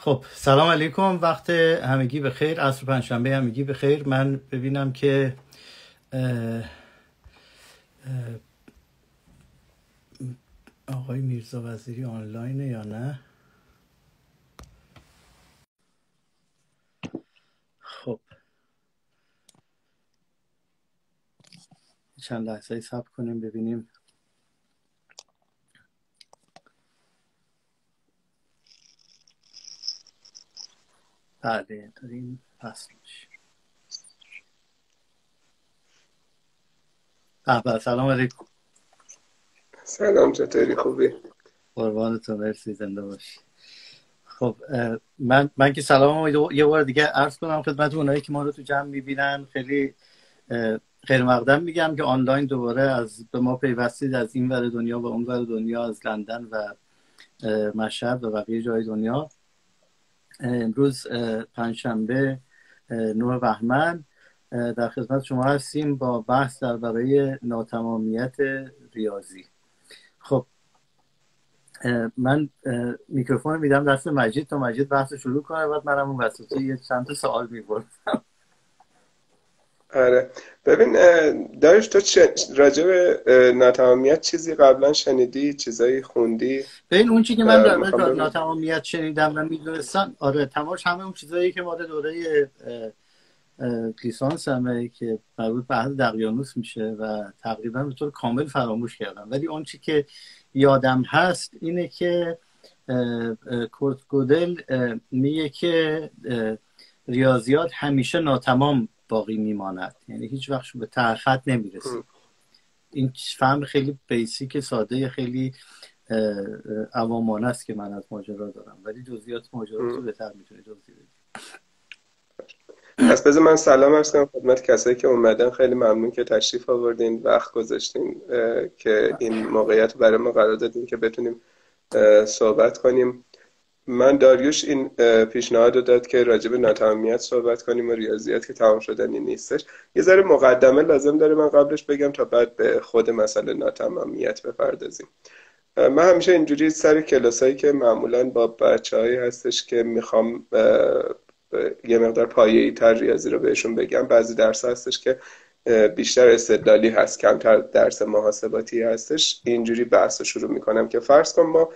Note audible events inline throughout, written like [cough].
خب سلام علیکم. وقت همگی به خیر. عصر پنجشنبه همگی به خیر. من ببینم که آقای میرزا وزیری آنلاینه یا نه؟ خب. چند لحظه صبر کنیم ببینیم. بله داریم فصل بله سلام علیکم. سلام چطوری؟ خوبی؟ قربانتون مرسی زنده باشی. خب من من که سلام یه بار دیگه عرض کنم خدمت اونایی که ما رو تو جمع می‌بینن. خیلی خیر مقدم میگم که آنلاین دوباره از به ما پیوستید از این ور دنیا و اون ور دنیا از لندن و مشهد و بقیه جای دنیا. امروز پنجشنبه نوع بهمن. در خدمت شما هستیم با بحث برای ناتمامیت ریاضی. خب من میکروفون میدم دست مجید تا مجید بحث شروع کنه بعد منم اون وسط یه چند تا سوال می‌پرسم. آره. ببین دارش تو راجع به ناتمامیت چیزی قبلا شنیدی؟ چیزایی خوندی؟ ببین اون چی که من در ناتمامیت شنیدم و می‌دونستم آره تماش همه اون چیزایی که مال دوره لیسانس همه که مربوط به اهل دقیانوس میشه و تقریبا به طور کامل فراموش کردم. ولی اون چی که یادم هست اینه که کورت گودل میگه که ریاضیات همیشه ناتمام باقی میماند. یعنی هیچ وقت به ترخط نمی‌رسه این فهم خیلی بیسیک ساده خیلی عوامانه است که من از ماجرا دارم. ولی جزئیات ماجرا رو بهتر می‌تونه توضیح بدی. پس من سلام ارز کنم خدمت کسایی که اومدن. خیلی ممنون که تشریف آوردین. وقت گذاشتین که این موقعیت برای ما قرار دادین که بتونیم صحبت کنیم. من داریوش این پیشنهاد رو داد که راجع به ناتمامیت صحبت کنیم و ریاضیات که تمام شدنی نیستش. یه ذره مقدمه لازم داره من قبلش بگم تا بعد به خود مسئله ناتمامیت بپردازیم. من همیشه اینجوری سر کلاسایی که معمولا با بچه هایی هستش که می‌خوام یه مقدار پایه‌ای تر ریاضی رو بهشون بگم بعضی درس هستش که بیشتر استدلالی هست کمتر درس محاسباتی هستش. اینجوری بحث رو شروع می‌کنم که فرض کن ما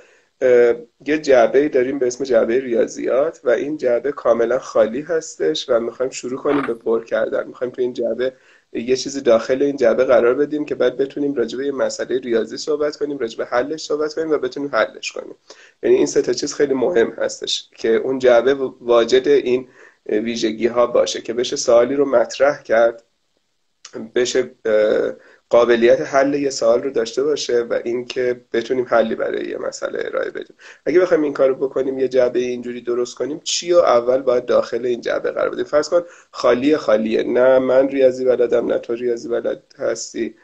یه جعبه داریم به اسم جعبه ریاضیات و این جعبه کاملا خالی هستش و می‌خوایم شروع کنیم به پر کردن. می‌خوایم تو این جعبه یه چیزی داخل این جعبه قرار بدیم که بعد بتونیم راجع به مسئله ریاضی صحبت کنیم راجع به حلش صحبت کنیم و بتونیم حلش کنیم. یعنی این سه چیز خیلی مهم هستش که اون جعبه واجد این ویژگی ها باشه که بشه سوالی رو مطرح کرد بشه قابلیت حل یه سوال رو داشته باشه و اینکه بتونیم حلی برای یه مسئله ارائه بدیم. اگه بخوایم این کارو بکنیم یه جعبه اینجوری درست کنیم چی و اول باید داخل این جعبه قرار بدیم؟ فرض کن خالی خالیه. نه من ریاضی بلدم نه تو ریاضی بلد هستی.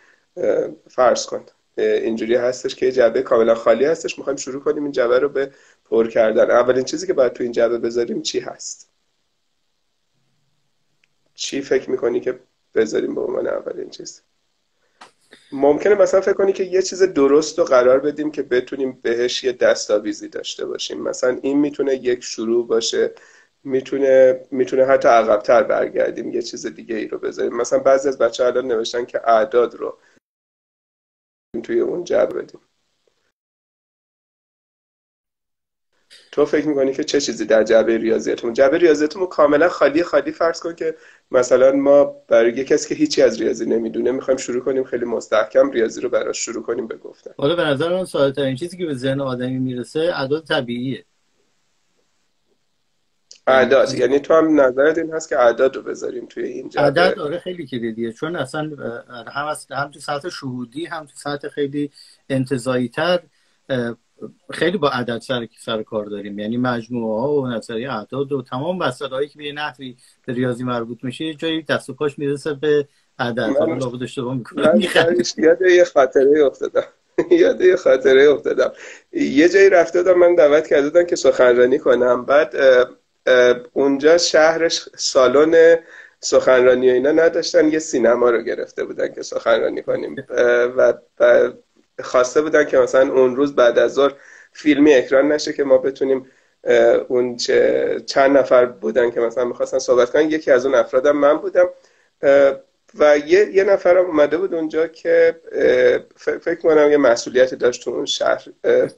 فرض کن. اینجوری هستش که یه جعبه کاملا خالی هستش. می‌خوایم شروع کنیم این جعبه رو به پر کردن. اولین چیزی که باید تو این جعبه بذاریم چی هست؟ چی فکر می‌کنی که بذاریم به عنوان اولین چیز؟ ممکنه مثلا فکر کنی که یه چیز درست رو قرار بدیم که بتونیم بهش یه دستاویزی داشته باشیم. مثلا این می‌تونه یک شروع باشه می‌تونه می‌تونه حتی عقبتر برگردیم یه چیز دیگه ای رو بذاریم. مثلا بعضی از بچه الان نوشتن که اعداد رو توی اون جبر بدیم. تو فکر می‌کنی که چه چیزی در جعبه ریاضیاتمون؟ جعبه ریاضیاتمون کاملا خالی خالی فرض کن که مثلا ما برای کسی که هیچی از ریاضی نمی‌دونه می‌خوایم شروع کنیم خیلی مستحکم ریاضی رو براش شروع کنیم به گفتن. حالا به نظر من ساده ترین چیزی که به ذهن آدمی می‌رسه اعداد طبیعیه. اعداد یعنی تو هم نظرت این هست که اعداد رو بذاریم توی این اعداد آره خیلی کلیدیه. چون اصلا هم هم تو سطح شهودی هم تو سطح خیلی انتظایی تر خیلی با عدد سر سر کار داریم. یعنی مجموعه ها و نظریه اعداد و تمام مسائل هایی که به نحوی به ریاضی مربوط میشه یه جایی دست و پاش می‌رسه به عدد. حالا لابد اشتباه می‌کنم. یاد یه خاطره افتادم. [laughs] یاد یه خاطره افتادم. یه جایی رفته بودم من دعوت کرده بودن که سخنرانی کنم. بعد اونجا شهرش سالن سخنرانی و اینا نداشتن یه سینما رو گرفته بودن که سخنرانی کنیم. و خواسته بودن که مثلا اون روز بعد از ظهر فیلمی اکران نشه که ما بتونیم اون چند نفر بودن که مثلا می‌خواستن صحبت کنن. یکی از اون افرادم من بودم. و یه, یه نفرم اومده بود اونجا که فکر کنم یه مسئولیتی داشت تو اون شهر.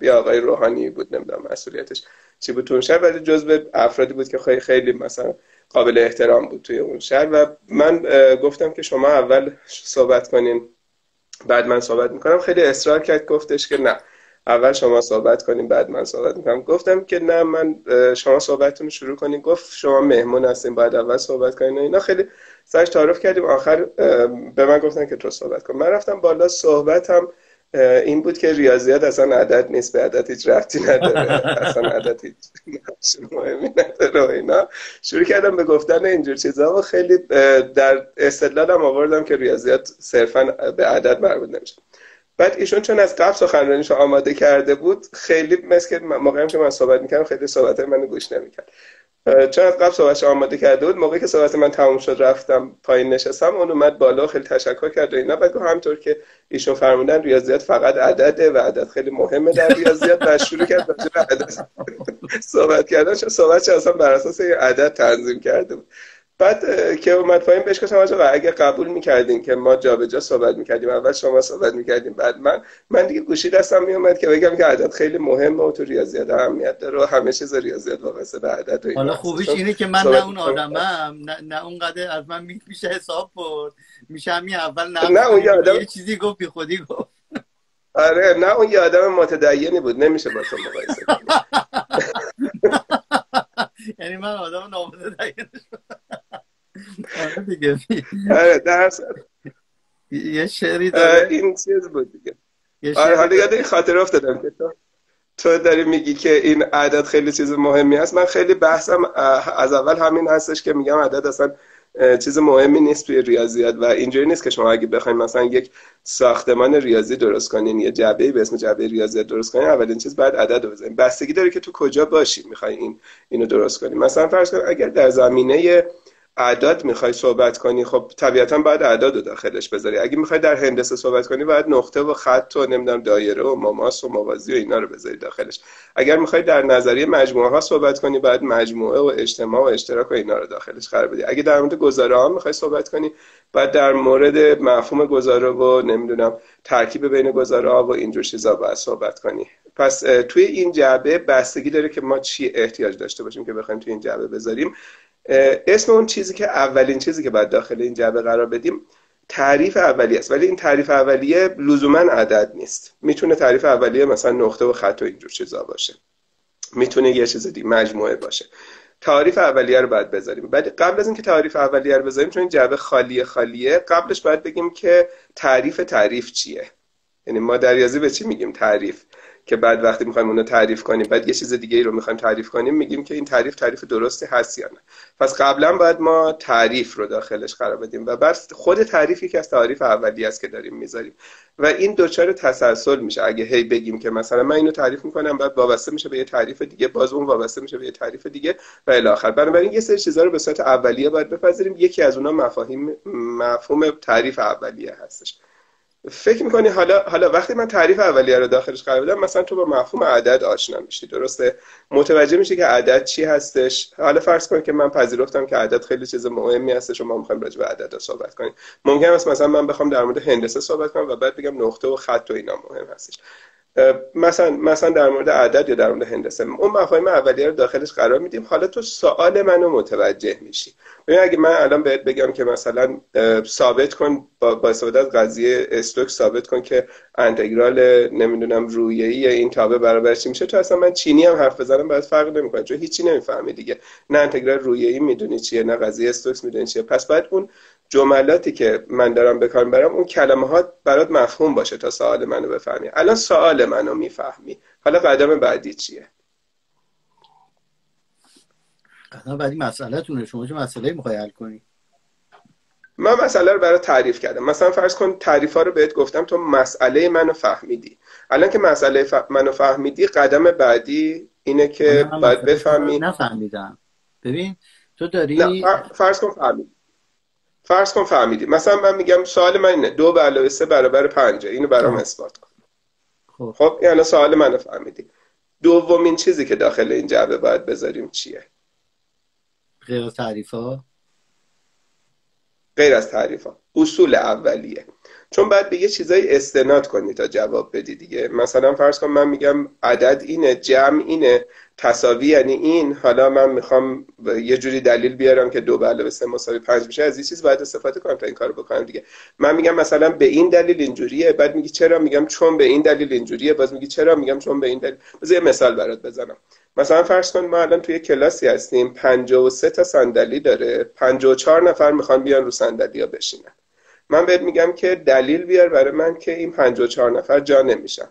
یا آقای روحانی بود نمی‌دونم مسئولیتش چی بود اون شهر. ولی جزو افرادی بود که خیلی خیلی مثلا قابل احترام بود توی اون شهر. و من گفتم که شما اول صحبت کنین. بعد من صحبت می‌کنم. خیلی اصرار کرد گفتش که نه. اول شما صحبت کنیم بعد من صحبت می‌کنم. گفتم که نه من شما صحبتتون شروع کنیم گفت شما مهمون هستیم بعد اول صحبت کنیم اینا. خیلی سرش تعارف کردیم. آخر به من گفتن که تو صحبت کن. من رفتم بالا صحبتم. این بود که ریاضیات اصلا عدد نیست به عدد هیچ رفتی نداره. [laughs] اصلا عدد هیچ مهمی نداره و اینا. شروع کردم به گفتن اینجور چیزا و خیلی در استدلالم آوردم که ریاضیات صرفا به عدد مربوط نمیشه. بعد ایشون چون از قبل سخنرانیش آماده کرده بود خیلی مثل موقعی که من صحبت می‌کردم خیلی صحبت منو گوش نمی‌کرد. از قبل صحبتش آماده کرده بود موقعی که صحبت من تموم شد رفتم پایین نشستم اون اومد بالا خیلی تشکر کرد و اینا. بعد همطور که ایشون فرمودن ریاضیات فقط عدده و عدد خیلی مهمه در ریاضیات. و شروع کرد راجع عدد [laughs] صحبت کردن چون صحبتش اصلا بر اساس عدد تنظیم کرده بود. بعد که اومد پایین بهش گفتم آقا اگه قبول می‌کردین که ما جابجا صحبت می‌کردیم اول شما صحبت می‌کردیم بعد من من دیگه گوشی دستم میومد که بگم که عدد خیلی مهمه و تو ریاضیات اهمیت داره و همه چیز ریاضیات وابسته به عدد و حالا خوبیش اینه که من نه اون آدمم نه, نه اونقدر از من میشه حساب برد میشه همین اول نه, نه اون آدم... یه چیزی گفت بی خودی گفت. آره نه اون یه آدم متدینی بود نمیشه با تو مقایسه [laughs] یعنی من آدم نامتدین آره دیگه. آره در یه شعری داره. این چیز بود دیگه. آره حالا یاد این خاطر افتادم که تو تو داری میگی که این عدد خیلی چیز مهمی هست. من خیلی بحثم از اول همین هستش که میگم عدد اصلا چیز مهمی نیست توی ریاضیات و اینجوری نیست که شما اگه بخواید مثلا یک ساختمان ریاضی درست کنین یه جعبه به اسم جعبه ریاضیات درست کنین اولین چیز بعد عدد بزنین. بستگی داره که تو کجا باشی می‌خوای این اینو درست کنی. مثلا فرض کن اگر در زمینه اعداد می‌خوای صحبت کنی خب طبیعتا باید اعداد رو داخلش بذاری. اگه می‌خوای در هندسه صحبت کنی باید نقطه و خط و نمی‌دونم دایره و مماس و موازی و اینا رو بذاری داخلش. اگر می‌خوای در نظریه مجموعه ها صحبت کنی باید مجموعه و اجتماع و اشتراک و اینا رو داخلش قرار بدی. اگه در مورد گزاره ها می‌خوای صحبت کنی باید در مورد مفهوم گزاره و نمی‌دونم ترکیب بین گزاره ها و اینجور چیزا باید صحبت کنی. پس توی این جعبه بستگی داره که ما چی احتیاج داشته باشیم که بخوایم توی این جعبه بذاریم. اسم اون چیزی که اولین چیزی که باید داخل این جعبه قرار بدیم تعریف اولیه است. ولی این تعریف اولیه لزوما عدد نیست. می‌تونه تعریف اولیه مثلا نقطه و خط و اینجور چیزا باشه. می‌تونه یه چیز دیگه مجموعه باشه. تعریف اولیه رو باید بذاریم. بعد قبل از اینکه تعریف اولیه رو بذاریم چون این جعبه خالیه خالیه قبلش باید بگیم که تعریف تعریف چیه. یعنی ما در ریاضی به چی میگیم؟ تعریف. که بعد وقتی می‌خوایم اونو تعریف کنیم بعد یه چیز دیگه ای رو می‌خوایم تعریف کنیم میگیم که این تعریف تعریف درستی هست یا نه. پس قبلا باید ما تعریف رو داخلش قرار بدیم و بعد خود تعریفی که از تعریف اولی است که داریم می‌ذاریم. و این دچار تسلسل میشه. اگه هی بگیم که مثلا من اینو تعریف می‌کنم بعد وابسته میشه به یه تعریف دیگه باز اون وابسته میشه به یه تعریف دیگه و الی آخر. بنابراین یه سری چیزا رو به صورت اولیه باید بپذیریم. یکی از اونها مفاهیم مفهوم تعریف اولیه هستش. فکر می‌کنی حالا حالا وقتی من تعریف اولیه رو داخلش قرار بدم مثلا تو با مفهوم عدد آشنا میشی درسته؟ متوجه میشی که عدد چی هستش؟ حالا فرض کن که من پذیرفتم که عدد خیلی چیز مهمی هستش و ما می‌خوایم راجع به عدد صحبت کنیم. ممکن است مثلا من بخوام در مورد هندسه صحبت کنم و بعد بگم نقطه و خط و اینا مهم هستش. مثلا مثلا در مورد عدد یا در مورد هندسه. اون مفاهیم اولیه رو داخلش قرار میدیم. حالا تو سوال منو متوجه میشی. ببین اگه من الان بهت بگم که مثلا ثابت کن با, با استفاده از قضیه استوک ثابت کن که انتگرال نمی‌دونم رویه‌ای این تابع برابر چی میشه تو اصلا من چینی هم حرف بزنم باید فرق نمی‌کنه. چون هیچی نمی‌فهمی دیگه نه انتگرال رویه‌ای می‌دونی چیه نه قضیه استوکس می‌دونی چیه. پس باید اون جملاتی که من دارم به کار برم اون کلمه ها برات مفهوم باشه تا سوال منو بفهمی. الان سوال منو می‌فهمی. حالا قدم بعدی چیه؟ قدم بعدی مسئله تونه. شما چه مسئله می‌خوای حل کنی؟ من مسئله رو برای تعریف کردم. مثلا فرض کن تعریف ها رو بهت گفتم تو مسئله منو فهمیدی. الان که مسئله ف... منو فهمیدی قدم بعدی اینه که باید بفهمی. نفهمیدم. ببین تو داری فرض کن فهمیدی. فرض کن فهمیدی. مثلا من میگم سوال من اینه. دو به علاوه سه برابر پنجه. اینو برام اثبات کن. خب, خب این سوال منو فهمیدی. دومین چیزی که داخل این جعبه باید بذاریم چیه؟ غیر از تعریف ها غیر از تعریف ها اصول اولیه. چون باید به یه چیزایی استناد کنی تا جواب بدی دیگه. مثلا فرض کن من میگم عدد اینه جمع اینه تصاوی یعنی این. حالا من می‌خوام یه جوری دلیل بیارم که دو به علاوه سه مساوی پنج میشه از این چیز باید استفاده کنم تا این کارو بکنم دیگه. من میگم مثلا به این دلیل اینجوریه بعد میگی چرا؟ میگم چون به این دلیل اینجوریه. باز میگی چرا؟ میگم چون به این دلیل. بذار یه مثال برات بزنم. مثلا فرض کن ما الان توی کلاسی هستیم 53 تا صندلی داره 54 نفر می‌خوان بیان رو صندلی ها بشینن. من بهت میگم که دلیل بیار برای من که این 54 نفر جا نمیشن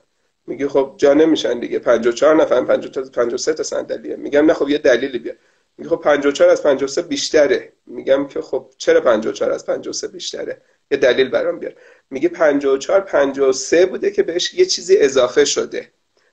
میگه خب جا نمیشن دیگه 54 نفر 53 تا صندلیه میگم نه خب یه دلیلی بیار میگه خب 54 از 53 بیشتره میگم که خب چرا 54 از 53 بیشتره یه دلیل برام بیار میگه 54 53 بوده که بهش یه چیزی اضافه شده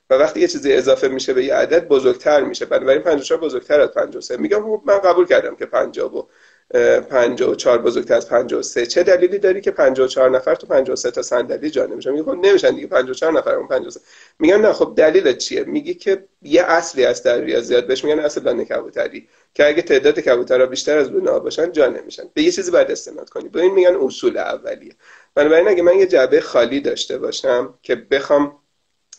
و وقتی یه چیزی اضافه میشه به یه عدد بزرگتر میشه بنابراین 54 بزرگتر از 53 میگم خب من قبول کردم که 50 و 54 بزرگتر از 53 چه دلیلی داری که 54 نفر تو 53 تا صندلی جا نمیشن؟ میگه خب نمیشن دیگه 54 نفر اون 53 میگن نه خب دلیل چیه؟ میگی که یه اصلی هست در ریاضیات بهش میگن اصل دانه کبوتری که اگه تعداد کبوترها بیشتر از دونه باشن جا نمیشن. به یه چیزی باید استناد کنی. به این میگن اصول اولیه. بنابراین اگه من یه جعبه خالی داشته باشم که بخوام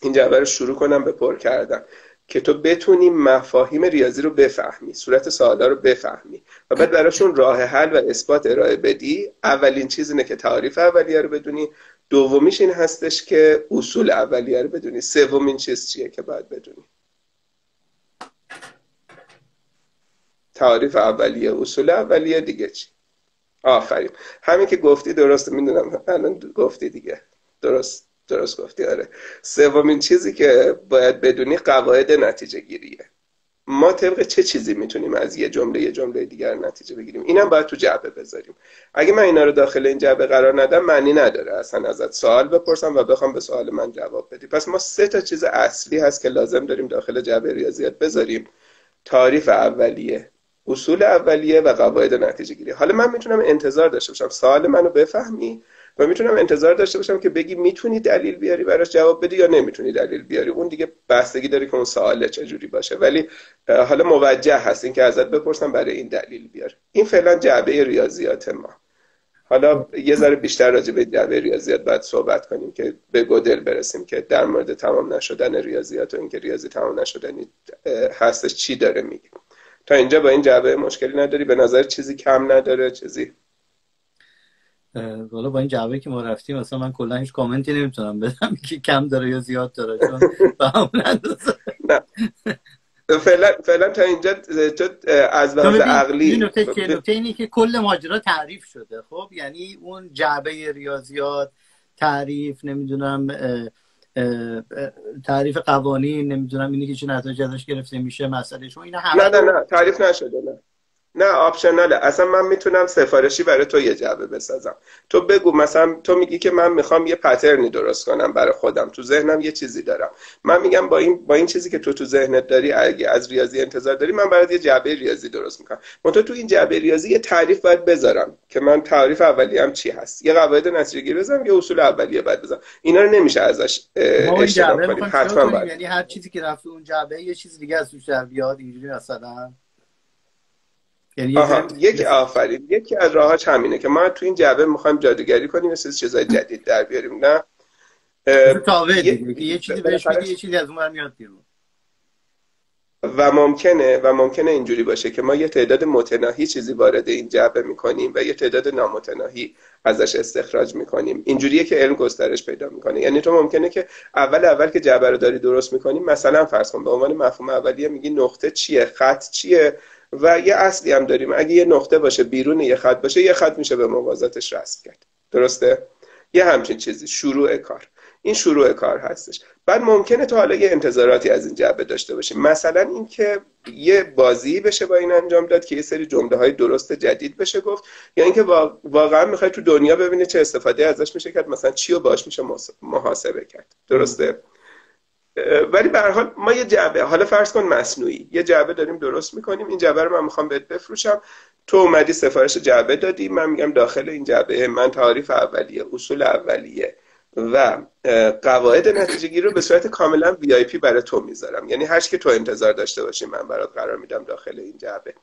این جعبه رو شروع کنم به پر کردن که تو بتونی مفاهیم ریاضی رو بفهمی صورت سوالا رو بفهمی و بعد براشون راه حل و اثبات ارائه بدی اولین چیز اینه که تعریف اولیه رو بدونی. دومیش این هستش که اصول اولیه رو بدونی. سومین چیز چیه که باید بدونی؟ تعریف اولیه اصول اولیه دیگه چی؟ آفرین. همین که گفتی درست می‌دونم. الان گفتی دیگه. درست. درست گفتی آره. سومین چیزی که باید بدونی قواعد نتیجه گیریه. ما طبق چه چیزی می‌تونیم از یه جمله یه جمله دیگر نتیجه بگیریم؟ اینم باید تو جعبه بذاریم. اگه من اینا رو داخل این جعبه قرار ندم معنی نداره. اصلا ازت سوال بپرسم و بخوام به سوال من جواب بدی. پس ما سه تا چیز اصلی هست که لازم داریم داخل جعبه ریاضیات بذاریم. تعریف اولیه اصول اولیه و قواعد نتیجه گیری حالا من می‌تونم انتظار داشته باشم. سوال منو بفهمی و می‌تونم انتظار داشته باشم که بگی می‌تونی دلیل بیاری براش جواب بدی یا نمی‌تونی دلیل بیاری. اون دیگه بستگی داره که اون سوال چجوری باشه. ولی حالا موجه هست. این که ازت بپرسم برای این دلیل بیار. این فعلا جعبه ریاضیات ما. حالا یه ذره بیشتر راجع به جعبه ریاضیات باید صحبت کنیم که به گودل برسیم که در مورد تمام نشدن ریاضیات و اینکه ریاضی تمام نشدنی هستش چی داره میگیم تا اینجا با این جعبه مشکلی نداری. به نظر چیزی کم نداره چیزی حالا با این جوابی که ما رفتیم مثلا من کلا هیچ کامنتی نمی‌تونم بدم که کم داره یا زیاد داره چون فعلا فعلا تا اینجا از لحاظ عقلی نکته اینه که کل ماجرا تعریف شده خب؟ یعنی اون جعبه ریاضیات تعریف نمی‌دونم تعریف قوانین نمی‌دونم اینی که چه نتایج ازش گرفته میشه مسئله چون اینا همه نه نه نه تعریف نشده نه. نه آپشناله. اصلا من می‌تونم سفارشی برای تو یه جعبه بسازم. تو بگو مثلا تو میگی که من می‌خوام یه پترنی درست کنم برای خودم. تو ذهنم یه چیزی دارم. من میگم با این با این چیزی که تو تو ذهنت داری اگه از ریاضی انتظار داری من برات یه جعبه ریاضی درست می‌کنم. من تو تو این جعبه ریاضی یه تعریف باید بذارم که من تعریف اولیه هم چی هست. یه قواعد نتیجه گیری بزنم یه اصول اولیه باید بذارم. اینا رو نمیشه ازش اشتباه کنیم. حتما یعنی هر چیزی که رفته اون جعبه یه چیز دیگه از توش در بیاد اینجوری مثلا. یعنی یک آفرین. یکی از راهاش همینه که ما تو این جعبه می‌خوایم جادوگری کنیم مثل چیزای جدید در بیاریم نه؟ یه چیزی بهش یه چیزی از اون میاد بیرون. و ممکنه و ممکنه اینجوری باشه که ما یه تعداد متناهی چیزی وارد این جعبه می‌کنیم و یه تعداد نامتناهی ازش استخراج می‌کنیم. اینجوریه که علم گسترش پیدا می‌کنه. یعنی تو ممکنه که اول اول که جعبه رو داری درست می‌کنیم مثلا فرض کن به عنوان مفهوم اولیه میگی نقطه چیه خط چیه و یه اصلی هم داریم. اگه یه نقطه باشه بیرون یه خط باشه یه خط میشه به موازاتش رسم کرد. درسته؟ یه همچین چیزی شروع کار. این شروع کار هستش. بعد ممکنه تو حالا یه انتظاراتی از این جعبه داشته باشیم. مثلا اینکه یه بازی بشه با این انجام داد که یه سری جمله های درست جدید بشه گفت یا اینکه واقعا می‌خوای تو دنیا ببینه چه استفاده ازش میشه کرد. مثلا چی رو باش میشه محاسبه کرد. درسته؟ ولی به حال ما یه جعبه حالا فرض کن مصنوعی. یه جعبه داریم درست می‌کنیم. این جعبه رو من می‌خوام بهت بفروشم. تو اومدی سفارش جعبه دادی. من میگم داخل این جعبه. من تعریف اولیه اصول اولیه و قواعد نتیجه گیری رو به صورت کاملا وی آی پی برای تو می‌ذارم. یعنی هر که تو انتظار داشته باشی من برات قرار میدم داخل این جعبه.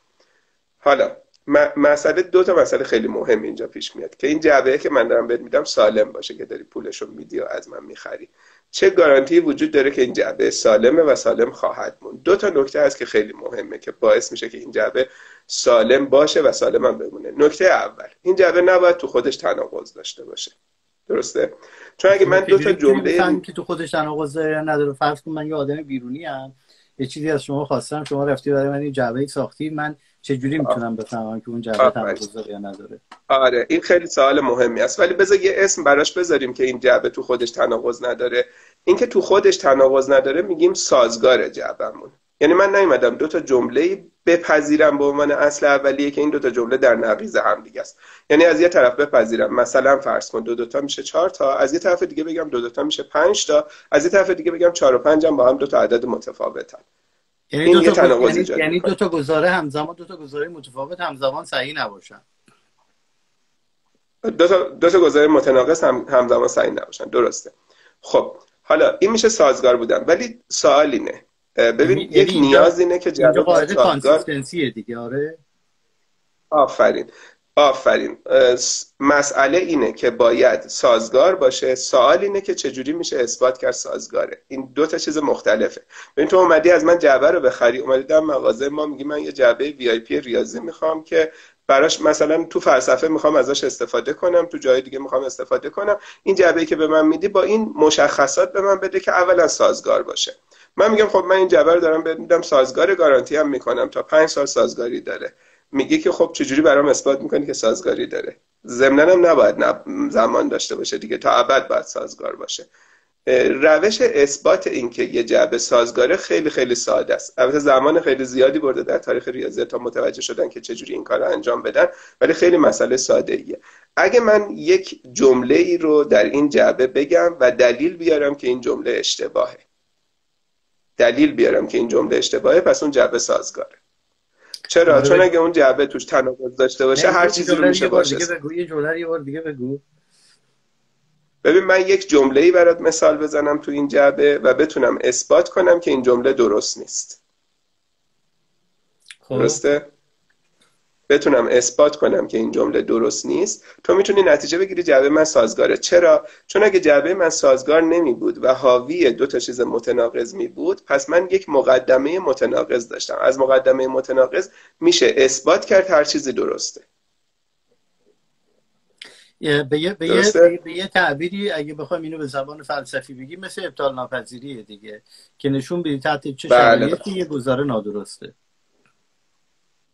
حالا مسئله دو تا مسئله خیلی مهم اینجا پیش میاد که این جعبه که من دارم بهت میدم سالم باشه که داری پولش رو میدی و از من می‌خری. چه گارانتی وجود داره که این جعبه سالمه و سالم خواهد موند؟ دو تا نکته هست که خیلی مهمه که باعث میشه که این جعبه سالم باشه و سالم هم بمونه. نکته اول این جعبه نباید تو خودش تناقض داشته باشه. درسته؟ چون اگه من دو تا جمله که تو خودش تناقض داره نداره. فرض کن من یه آدم بیرونی ام. یه چیزی از شما خواستم شما رفتی برای من این جعبه ساختی. من چجوری می‌تونم بفهمم که اون جعبه داره یا نداره؟ آره این خیلی سوال مهمی است. ولی بذار یه اسم براش بذاریم که این جعبه تو خودش تناقض نداره. اینکه تو خودش تناقض نداره میگیم سازگار جعبمون یعنی من نیومدم دو تا جمله بپذیرم به عنوان اصل اولیه که این دو تا جمله در نقیض هم دیگه است. یعنی از یه طرف بپذیرم. مثلا فرض کن دو دو تا میشه چهار تا. از یه طرف دیگه بگم دو دو تا میشه پنج تا. از یه طرف دیگه بگم چهار و پنج هم با هم دو تا عدد متفاوتن. یعنی این دو تا یعنی, یعنی دو تا گزاره همزمان دو تا گزاره متفاوت همزمان صحیح نباشن. دو تا دو تا گزاره متناقض هم همزمان صحیح نباشن. درسته. خب حالا این میشه سازگار بودن. ولی سوال اینه. ببین یعنی یک نیاز اینه که جواب consistency ه دیگه آره. آفرین. آفرین. مسئله اینه که باید سازگار باشه. سوال اینه که چجوری میشه اثبات کرد سازگاره. این دو تا چیز مختلفه. ببین تو اومدی از من جعبه رو بخری. اومدی در مغازه ما میگی من یه جعبه VIP ریاضی می‌خوام که براش مثلا تو فلسفه می‌خوام ازش استفاده کنم تو جای دیگه می‌خوام استفاده کنم. این جعبه که به من میدی با این مشخصات به من بده که اولا سازگار باشه. من میگم خب من این جعبه رو دارم میدم سازگار گارانتی هم می‌کنم تا پنج سال سازگاری داره. میگه که خب چجوری برام اثبات می‌کنی که سازگاری داره؟ ضمنا هم نباید زمان داشته باشه دیگه تا ابد باید سازگار باشه. روش اثبات اینکه یه جعبه سازگاره خیلی خیلی ساده است. البته زمان خیلی زیادی برده در تاریخ ریاضیات تا متوجه شدن که چجوری این کار رو انجام بدن ولی خیلی مسئله ساده ایه اگه من یک جمله ای رو در این جعبه بگم و دلیل بیارم که این جمله اشتباهه. دلیل بیارم که این جمله اشتباهه پس اون جعبه سازگاره. چرا آره. چون اگه اون جعبه توش تناقض داشته باشه هر چیزی رو میشه باشه یه جمله یه بار دیگه بگو ببین من یک جمله ای برات مثال بزنم تو این جعبه و بتونم اثبات کنم که این جمله درست نیست خب. درسته بتونم اثبات کنم که این جمله درست نیست تو می‌تونی نتیجه بگیری جعبه من سازگاره. چرا؟ چون اگه جعبه من سازگار نمی بود و حاوی دو تا چیز متناقض می بود پس من یک مقدمه متناقض داشتم. از مقدمه متناقض میشه اثبات کرد هر چیزی درسته. به یه, به, یه, به یه تعبیری اگه بخوایم اینو به زبان فلسفی بگیم مثل ابطال ناپذیریه دیگه که نشون بدید تحت چه بله. شرایطی یه گزاره نادرسته.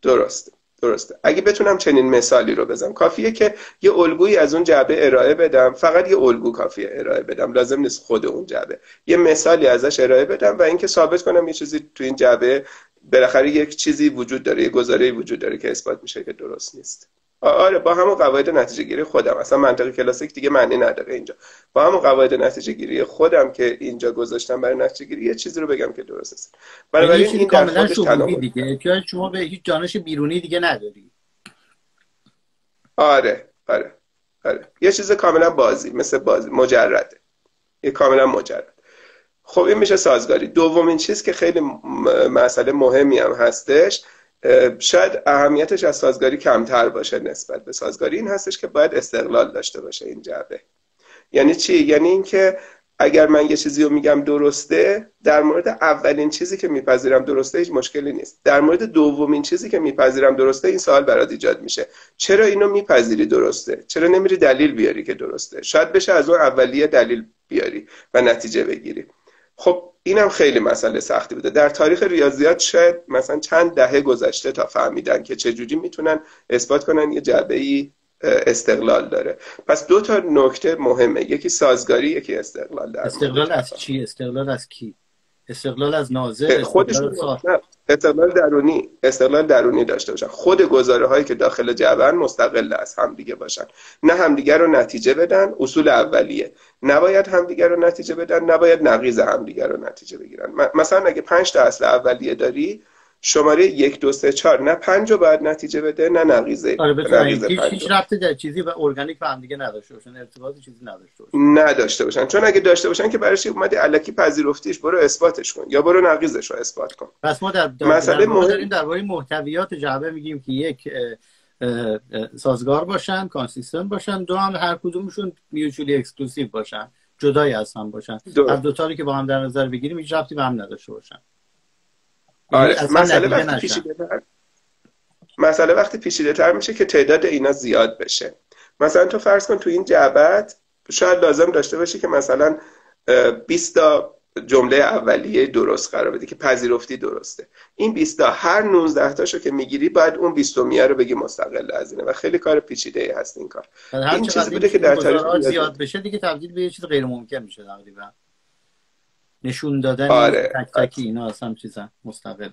درسته. درسته. اگه بتونم چنین مثالی رو بزنم. کافیه که یه الگویی از اون جعبه ارائه بدم. فقط یه الگو کافیه ارائه بدم. لازم نیست خود اون جعبه. یه مثالی ازش ارائه بدم و اینکه ثابت کنم یه چیزی تو این جعبه بالاخره یک چیزی وجود داره یه گزاره وجود داره که اثبات میشه که درست نیست. آره با همون قواعد نتیجه گیری خودم. اصلا منطق کلاسیک دیگه معنی نداره اینجا. با همون قواعد نتیجه گیری خودم که اینجا گذاشتم برای نتیجه گیری یه چیزی رو بگم که درست است. بنابراین این کاملا دیگه. که شما به هیچ جانش بیرونی دیگه نداری؟ آره آره آره. یه چیز کاملا بازی مثل بازی مجرده. یه کاملا مجرد. خب این میشه سازگاری. دومین چیز که خیلی مسئله مهمی هم هستش شاید اهمیتش از سازگاری کمتر باشه نسبت به سازگاری این هستش که باید استقلال داشته باشه این جعبه. یعنی چی؟ یعنی اینکه اگر من یه چیزی رو میگم درسته در مورد اولین چیزی که میپذیرم درسته هیچ مشکلی نیست. در مورد دومین چیزی که میپذیرم درسته این سوال برات ایجاد میشه. چرا اینو میپذیری درسته؟ چرا نمیری دلیل بیاری که درسته؟ شاید بشه از اون اولیه دلیل بیاری و نتیجه بگیری. خب اینم خیلی مسئله سختی بوده. در تاریخ ریاضیات شاید مثلا چند دهه گذشته تا فهمیدن که چجوری می‌تونن اثبات کنن یه جعبه ای استقلال داره. پس دو تا نکته مهمه. یکی سازگاری یکی استقلال. در استقلال از چی؟ استقلال از کی؟ استقلال از ناظر خودش استقلال درونی استقلال درونی داشته باشن. خود گزاره هایی که داخل جعبه مستقل از همدیگه باشن. نه همدیگه رو نتیجه بدن اصول اولیه. نباید همدیگه رو نتیجه بدن نباید نقیض همدیگه رو نتیجه بگیرن. مثلا اگه پنج تا اصل اولیه داری شماره یک دو سه چهار. نه پنج رو باید نتیجه بده نه نقیضه آره هیچ هیچ ربط در چیزی و ارگانیک به هم دیگه نداشته باشن. ارتباط چیزی نداشته باشن. نداشته باشن. چون اگه داشته باشن که برایش اومدی الکی پذیرفتیش؟ برو اثباتش کن. یا برو نقیضش رو اثبات کن. پس ما در مسئله مهم... داریم درباره محتویات جعبه میگیم که یک سازگار باشن consistent باشن. دو هم هر کدومشون mutually exclusive باشن. جدای از هم باشن. هر دو تاری که با هم در نظر بگیریم هیچ ربطی به هم نداشته باشن. آره یعنی مسئله وقتی پیچیده تر مسئله وقتی پیچیده تر میشه که تعداد اینا زیاد بشه. مثلا تو فرض کن تو این جعبت شاید لازم داشته باشی که مثلا 20 تا جمله اولیه درست قرار بده که پذیرفتی درسته. این 20 تا هر 19 تاشو که می‌گیری باید اون 20 میه رو بگی مستقل از اینه و خیلی کار پیچیده ای هست این کار. این چیزی بوده که در تاریخ زیاد بشه دیگه تبدیل به یه چیز غیر ممکن میشه تقریبا. نشون دادن آره. تک تک اینا اصلا چیزا مستقل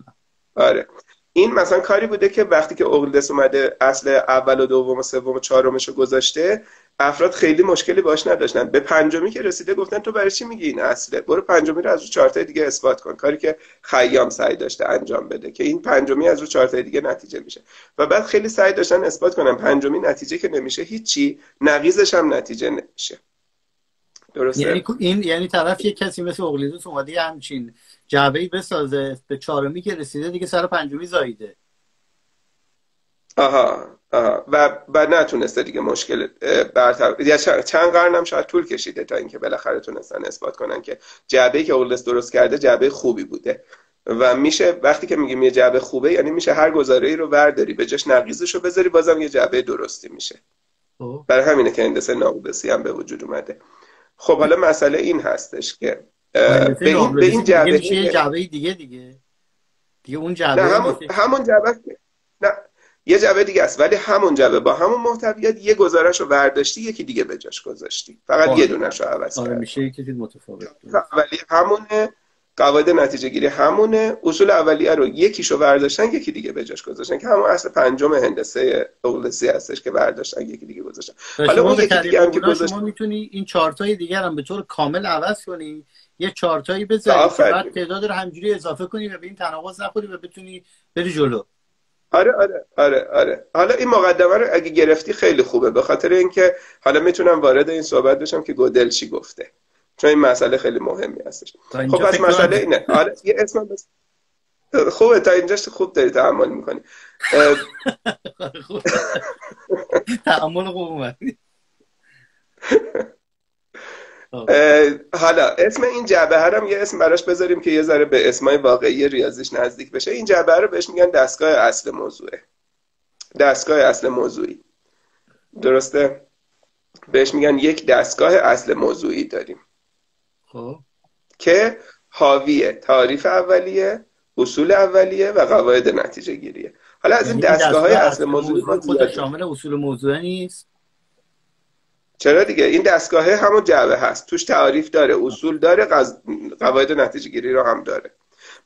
آره. این مثلا کاری بوده که وقتی که اقلیدس اومده اصل اول و دوم و سوم و چهارمش رو گذاشته افراد خیلی مشکلی باش نداشتن. به پنجمی که رسیده گفتن تو برای چی میگی این اصله؟ برو پنجمی رو از رو چهارتای دیگه اثبات کن. کاری که خیام سعی داشته انجام بده که این پنجمی از رو چهارتای دیگه نتیجه میشه. و بعد خیلی سعی داشتن اثبات کنن. پنجمی نتیجه که نمیشه هیچی. نقیزش هم نتیجه نمیشه. درسته. یعنی این یعنی طرف یک کسی مثل اقلیدوس اومده همچین جعبه ای بسازه به چهارمی که رسیده دیگه سر پنجمی زاییده. آها آها. و و نتونسته دیگه مشکل برطرف یا چند قرن هم شاید طول کشیده تا اینکه بالاخره تونستن اثبات کنن که جعبه که اولس درست کرده جعبه خوبی بوده. و میشه وقتی که میگیم یه جعبه خوبه یعنی میشه هر گزاره ای رو ورداری به جاش نقیزش رو بذاری بازم یه جعبه درستی میشه. خب. برای همینه که هندسه ناقوبسی هم به وجود اومده. خب حالا مسئله این هستش که به این, به این جعبه یه جعبه دیگه. دیگه دیگه. اون جعبه همون, همون جعبه نه یه جعبه دیگه است ولی همون جعبه. با همون محتویات یه گزارش رو برداشتی یکی دیگه به جاش گذاشتی. فقط آره. یه دونش رو عوض آره میشه یکی متفاوت ولی همونه قواعد نتیجه گیری همونه. اصول اولیه رو یکیشو برداشتن یکی دیگه به جاش گذاشتن. که همون اصل پنجم هندسه اولسی هستش که برداشتن یکی دیگه گذاشتن. حالا اون یکی دیگه هم که گذاشتن شما می‌تونی این چارتای دیگر هم به طور کامل عوض کنی. یه چارتایی بذاری بعد تعداد رو همجوری اضافه کنی و به این تناقض نخوری و بتونی بری جلو. آره آره آره آره. حالا این مقدمه رو اگه گرفتی خیلی خوبه. به خاطر اینکه حالا می‌تونم وارد این صحبت بشم که گودل چی گفته. چون این مسئله خیلی مهمی هستش. خب پس مسئله اینه. آره یه اسم بس... خوبه تا اینجاش خوب داری تعامل می‌کنی. [laughs] تعامل خوب اومدی حالا اسم این جعبه هم یه اسم براش بذاریم که یه ذره به اسمای واقعی ریاضیش نزدیک بشه. این جعبه رو بهش میگن دستگاه اصل موضوعه. دستگاه اصل موضوعی. درسته؟ بهش میگن یک دستگاه اصل موضوعی داریم. خب. که حاوی تعریف اولیه اصول اولیه و قواعد نتیجه گیریه. حالا از این یعنی دستگاه های اصل موضوع خود شامل اصول موضوع نیست؟ چرا دیگه؟ این دستگاه همون جعبه هست. توش تعریف داره اصول داره قواعد نتیجه گیری رو هم داره.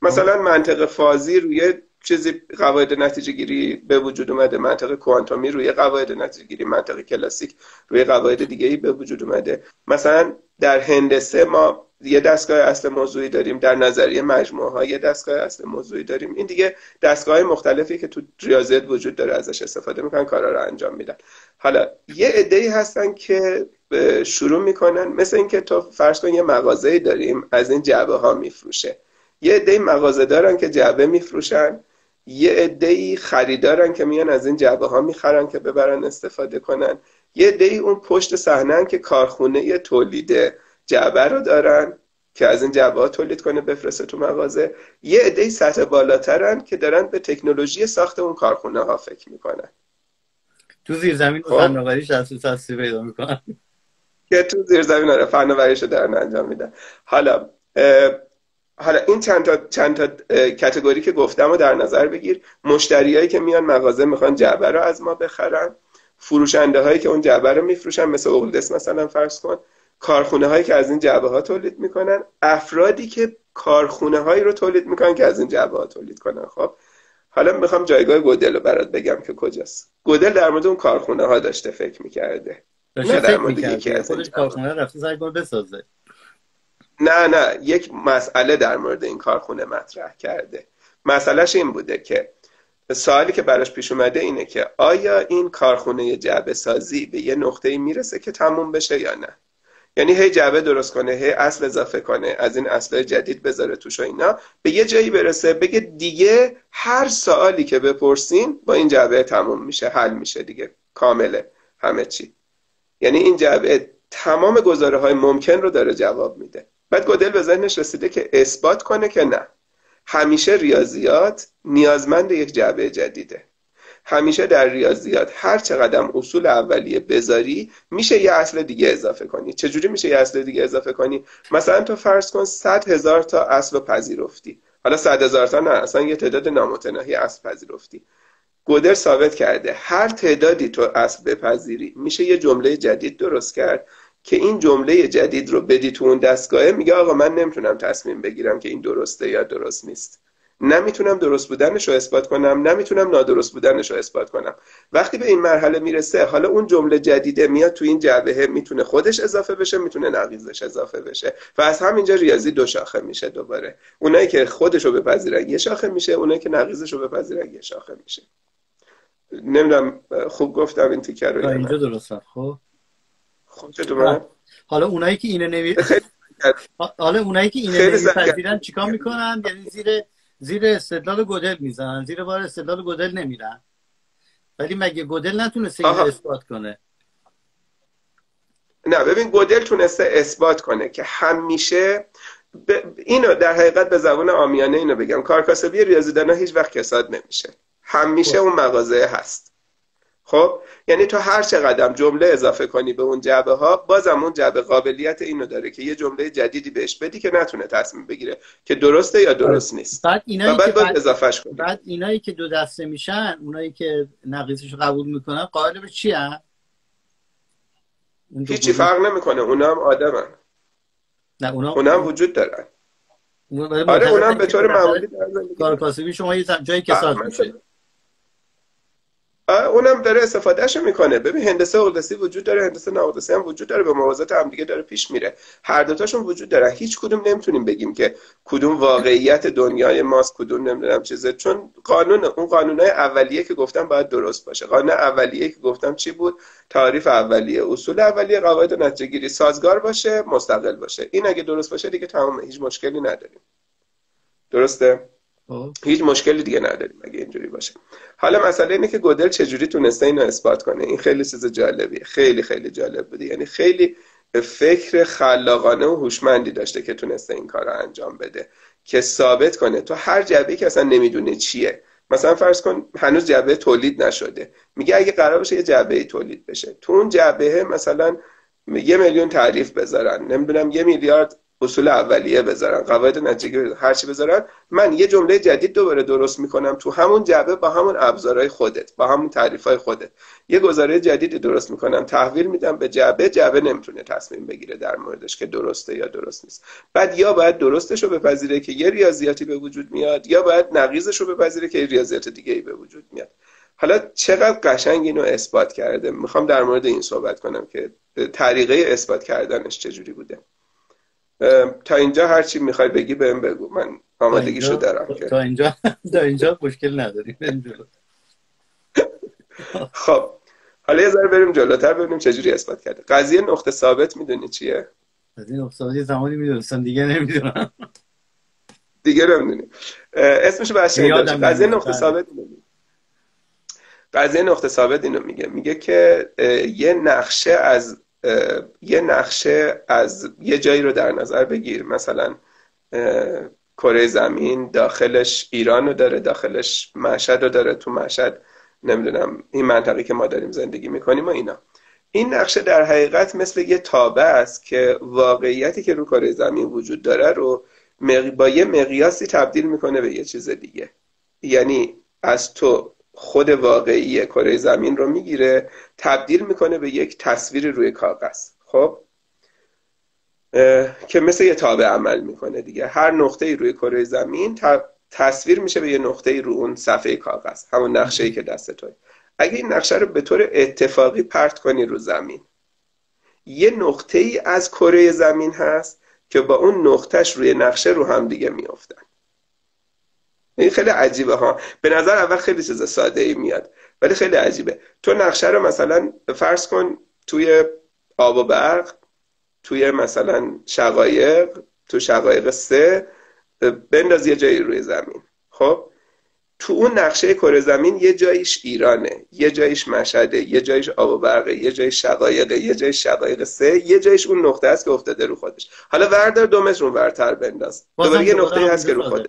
مثلا منطق فازی روی چیزی قواعد نتیجه گیری به وجود اومده. منطق کوانتومی روی قواعد نتیجه گیری منطق کلاسیک روی قواعد دیگه ای به وجود اومده. مثلا در هندسه ما یه دستگاه اصل موضوعی داریم در نظریه مجموعه ها یه دستگاه اصل موضوعی داریم. این دیگه دستگاه مختلفی که تو ریاضیات وجود داره ازش استفاده می‌کنن کارا رو انجام میدن. حالا یه عده هستن که شروع می‌کنن مثل اینکه تو فرض کن یه مغازه داریم از این جعبه ها میفروشه. یه عده مغازه دارن که جعبه میفروشن. یه عده خریدارن که میان از این جعبه ها می‌خرن که ببرن استفاده کنن. یه عده اون پشت صحنه که کارخونه تولید جعبه رو دارن که از این جعبه ها تولید کنه بفرسته تو مغازه. یه عده سطح بالاترن که دارن به تکنولوژی ساخت اون کارخونه ها فکر می‌کنن. تو زیر زمین خب. فناوریش از پیدا می‌کنن که تو زیر زمین آره فناوریش رو دارن انجام میدن. حالا حالا این چند تا, چند تا کتگوری که گفتم رو در نظر بگیر. مشتریایی که میان مغازه می‌خوان جعبه رو از ما بخرن. فروشنده هایی که اون جعبه رو میفروشن مثل اولدس مثلا فرض کن. کارخونه هایی که از این جعبه ها تولید می‌کنن. افرادی که کارخونه هایی رو تولید می‌کنن که از این جعبه ها تولید کنن. خب حالا می‌خوام جایگاه گودل رو برات بگم که کجاست. گودل در مورد اون کارخونه ها داشته فکر می‌کرده. نه در مورد یکی از کارخونه رفته سعی بسازه. نه نه یک مسئله در مورد این کارخونه مطرح کرده. مسئلهش این بوده که سوالی که براش پیش اومده اینه که آیا این کارخونه جعبه سازی به یه نقطه می‌رسه که تموم بشه یا نه؟ یعنی هی جعبه درست کنه هی اصل اضافه کنه از این اصل جدید بذاره توش و اینا به یه جایی برسه بگه دیگه هر سوالی که بپرسین با این جعبه تموم میشه حل میشه دیگه کامله همه چی. یعنی این جعبه تمام گزاره های ممکن رو داره جواب میده. بعد گودل به ذهنش رسیده که اثبات کنه که نه. همیشه ریاضیات نیازمند یک جعبه جدیده. همیشه در ریاضیات هر چقدر اصول اولیه بذاری میشه یه اصل دیگه اضافه کنی. چجوری میشه یه اصل دیگه اضافه کنی؟ مثلا تو فرض کن 100 هزار تا اصل پذیرفتی. حالا 100 هزار تا نه اصلا یه تعداد نامتناهی اصل پذیرفتی. گودر ثابت کرده هر تعدادی تو اصل بپذیری میشه یه جمله جدید درست کرد. که این جمله جدید رو بدی تو اون دستگاهه میگه آقا من نمی‌تونم تصمیم بگیرم که این درسته یا درست نیست. نمی‌تونم درست بودنش رو اثبات کنم نمی‌تونم نادرست بودنش رو اثبات کنم. وقتی به این مرحله می‌رسه حالا اون جمله جدیده میاد تو این جعبه می‌تونه خودش اضافه بشه می‌تونه نقیزش اضافه بشه. و از همینجا ریاضی دو شاخه میشه دوباره. اونایی که خودش رو بپذیرن یه شاخه میشه اونایی که نقیزش رو بپذیرن یه شاخه میشه. نمی‌دونم خوب گفتم این تیکر رو اینجا درسته خب؟ حالا اونایی که اینو نمی حالا اونایی که اینو نمیپذیرن چیکار می‌کنن؟ یعنی زیر زیر استدلال گودل می‌زنن. زیر بار استدلال گودل نمیرن. ولی مگه گودل نتونسته اینو اثبات کنه؟ نه ببین گودل تونسته اثبات کنه که همیشه ب... اینو در حقیقت به زبان آمیانه اینو بگم. کارکاسبی ریاضیدانا هیچ وقت کساد نمیشه. همیشه اون مغازه هست. خب؟ یعنی تو هر چقدر جمله اضافه کنی به اون جعبه ها بازم اون جعبه قابلیت اینو داره که یه جمله جدیدی بهش بدی که نتونه تصمیم بگیره که درسته یا درست نیست. بعد اینایی بعد که بعد, اضافهش کنی. بعد اینایی که دو دسته میشن اونایی که نقیضش قبول می‌کنن قائل به چی هم؟ هیچی فرق نمی‌کنه. اونا هم آدمن. نه اونا, اونا هم وجود دارن. آره اونا هم به طور معمولی کار شما یه جایی کساد میشه. اونم داره استفادهش می‌کنه. ببین هندسه اقتصادی وجود داره هندسه ناقدسی هم وجود داره به موازات هم دیگه داره پیش میره. هر دوتاشون وجود داره هیچ کدوم نمی‌تونیم بگیم که کدوم واقعیت دنیای ماست کدوم نمی‌دونم چیزه. چون قانون اون قانونای اولیه که گفتم باید درست باشه. قانون اولیه که گفتم چی بود؟ تعریف اولیه اصول اولیه قواعد نتیجه سازگار باشه مستقل باشه. این اگه درست باشه دیگه تمام هیچ مشکلی نداریم. درسته؟ خب. هیچ مشکلی دیگه نداریم اگه اینجوری باشه. حالا مسئله اینه که گودل چجوری تونسته اینو اثبات کنه؟ این خیلی چیز جالبیه. خیلی خیلی جالب بوده. یعنی خیلی فکر خلاقانه و هوشمندی داشته که تونسته این کار رو انجام بده. که ثابت کنه. تو هر جعبه که اصلا نمی‌دونه چیه. مثلا فرض کن هنوز جعبه تولید نشده. میگه اگه قرار باشه یه جعبه تولید بشه. تو اون جعبه مثلا یه میلیون تعریف بذارن. نمی‌دونم یه میلیارد اصول اولیه بذارن قواعد نتیجه هر چی بذارن. من یه جمله جدید دوباره درست می‌کنم تو همون جعبه با همون ابزارهای خودت با همون تعریفهای خودت. یه گزاره جدیدی درست می‌کنم تحویل میدم به جعبه جعبه نمی‌تونه تصمیم بگیره در موردش که درسته یا درست نیست. بعد یا باید درستش رو بپذیره که یه ریاضیاتی به وجود میاد یا باید نقیضش رو بپذیره که یه ریاضیات دیگه ای به وجود میاد. حالا چقدر قشنگ اینو اثبات کرده؟ می‌خوام در مورد این صحبت کنم که طریقه اثبات کردنش چجوری بوده. تا اینجا هر چی می‌خوای بگی بهم بگو. من آمادگیشو دارم تا اینجا [laughs] تا اینجا مشکل نداریم [laughs] خب. حالا یه ذره بریم جلوتر ببینیم چجوری اثبات کرده. قضیه نقطه ثابت می‌دونی چیه؟ قضیه نقطه ثابت زمانی می‌دونستم دیگه نمی‌دونم. دیگه نمی‌دونی. اسمش بچه قضیه نقطه ثابت می‌دونی. قضیه نقطه ثابت اینو میگه. میگه که یه نقشه از یه نقشه از یه جایی رو در نظر بگیر. مثلا کره زمین داخلش ایران رو داره داخلش مشهد رو داره. تو مشهد نمی‌دونم این منطقه که ما داریم زندگی می‌کنیم و اینا. این نقشه در حقیقت مثل یه تابه است که واقعیتی که رو کره زمین وجود داره رو با یه مقیاسی تبدیل می‌کنه به یه چیز دیگه. یعنی از تو خود واقعی کره زمین رو می‌گیره تبدیل می‌کنه به یک تصویر روی کاغذ. خب؟ که مثل یه تابع عمل می‌کنه دیگه. هر نقطه روی کره زمین تصویر میشه به یه نقطه رو اون صفحه کاغذ همون نقشه ای که دست توی. اگه این نقشه رو به طور اتفاقی پرت کنی رو زمین یه نقطه ای از کره زمین هست که با اون نقطهش روی نقشه رو هم دیگه میافتن. این خیلی عجیبه ها. به نظر اول خیلی چیز ساده ای میاد. ولی خیلی عجیبه. تو نقشه رو مثلا فرض کن توی آب و برق توی مثلا شقایق تو شقایق سه بنداز یه جایی روی زمین. خب؟ تو اون نقشه کره زمین یه جایش ایرانه یه جایش مشهده یه جایش آب و برقه یه جایش شقایقه یه جایش شقایق سه یه جایش اون نقطه است که افتاده رو خودش. حالا وردار دو متر اون ورتر بنداز. دوباره یه نقطه هست که رو خودش.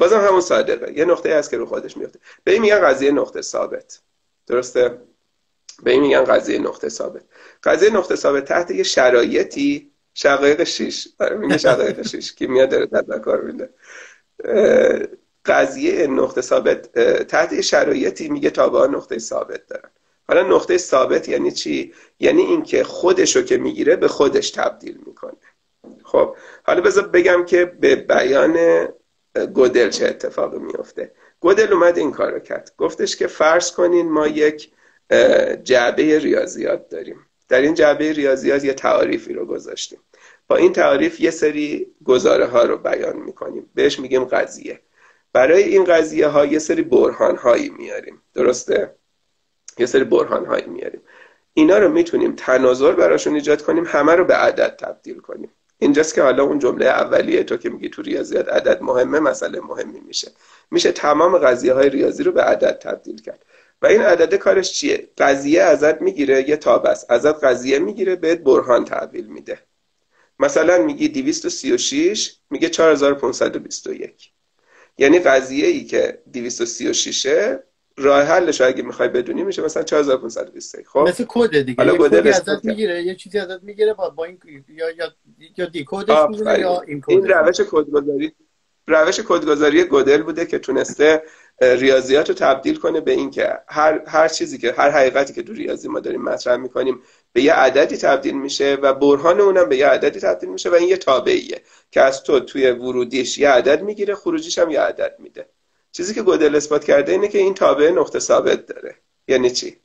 بازم همون صادقه. یه نقطه هست که رو خودش میفته. به این میگن قضیه نقطه ثابت. درسته؟ به این میگن قضیه نقطه ثابت. قضیه نقطه ثابت تحت یه شرایطی شقایق شیش. آره، میگه شقایق شیش. که میاد داره تذکر میده. قضیه نقطه ثابت تحت شرایطی میگه تابع نقطه ثابت دارن. حالا نقطه ثابت یعنی چی؟ یعنی اینکه خودشو که می‌گیره به خودش تبدیل می‌کنه. خب حالا بذار بگم که به بیان گودل چه اتفاقی میفته گودل اومد این کارو کرد. گفتش که فرض کنین ما یک جعبه ریاضیات داریم. در این جعبه ریاضیات یه تعاریفی رو گذاشتیم. با این تعاریف یه سری گزاره ها رو بیان می‌کنیم. بهش میگیم قضیه. برای این قضیه ها یه سری برهان هایی میاریم. درسته؟ یه سری برهان هایی میاریم. اینا رو می‌تونیم تناظر براشون ایجاد کنیم همه رو به عدد تبدیل کنیم. اینجاست که حالا اون جمله اولیه تو که میگی تو ریاضیات عدد مهمه مسئله مهمی میشه. میشه تمام قضیه های ریاضی رو به عدد تبدیل کرد. و این عدد کارش چیه؟ قضیه ازت می‌گیره یه تاب است. ازت قضیه می‌گیره بهت برهان تحویل میده. مثلا میگی 236 میگه 4521 یعنی قضیه ای که 236 راه حلش اگه می‌خوای بدونی میشه مثلا 4521 خب؟ مثل کد دیگه. حالا کد ازت می‌گیره یه چیزی ازت می‌گیره با, با این یا یا یا دیکودش یا این این روش کدگذاری روش کدگذاری گودل بوده که تونسته ریاضیات رو تبدیل کنه به اینکه هر هر چیزی که هر حقیقتی که تو ریاضی ما داریم مطرح می‌کنیم به یه عددی تبدیل میشه و برهان اونم به یه عددی تبدیل میشه و این یه تابعیه که از تو توی ورودیش یه عدد می‌گیره خروجیش هم یه عدد میده. چیزی که گودل اثبات کرده اینه که این تابع نقطه ثابت داره. یعنی چی؟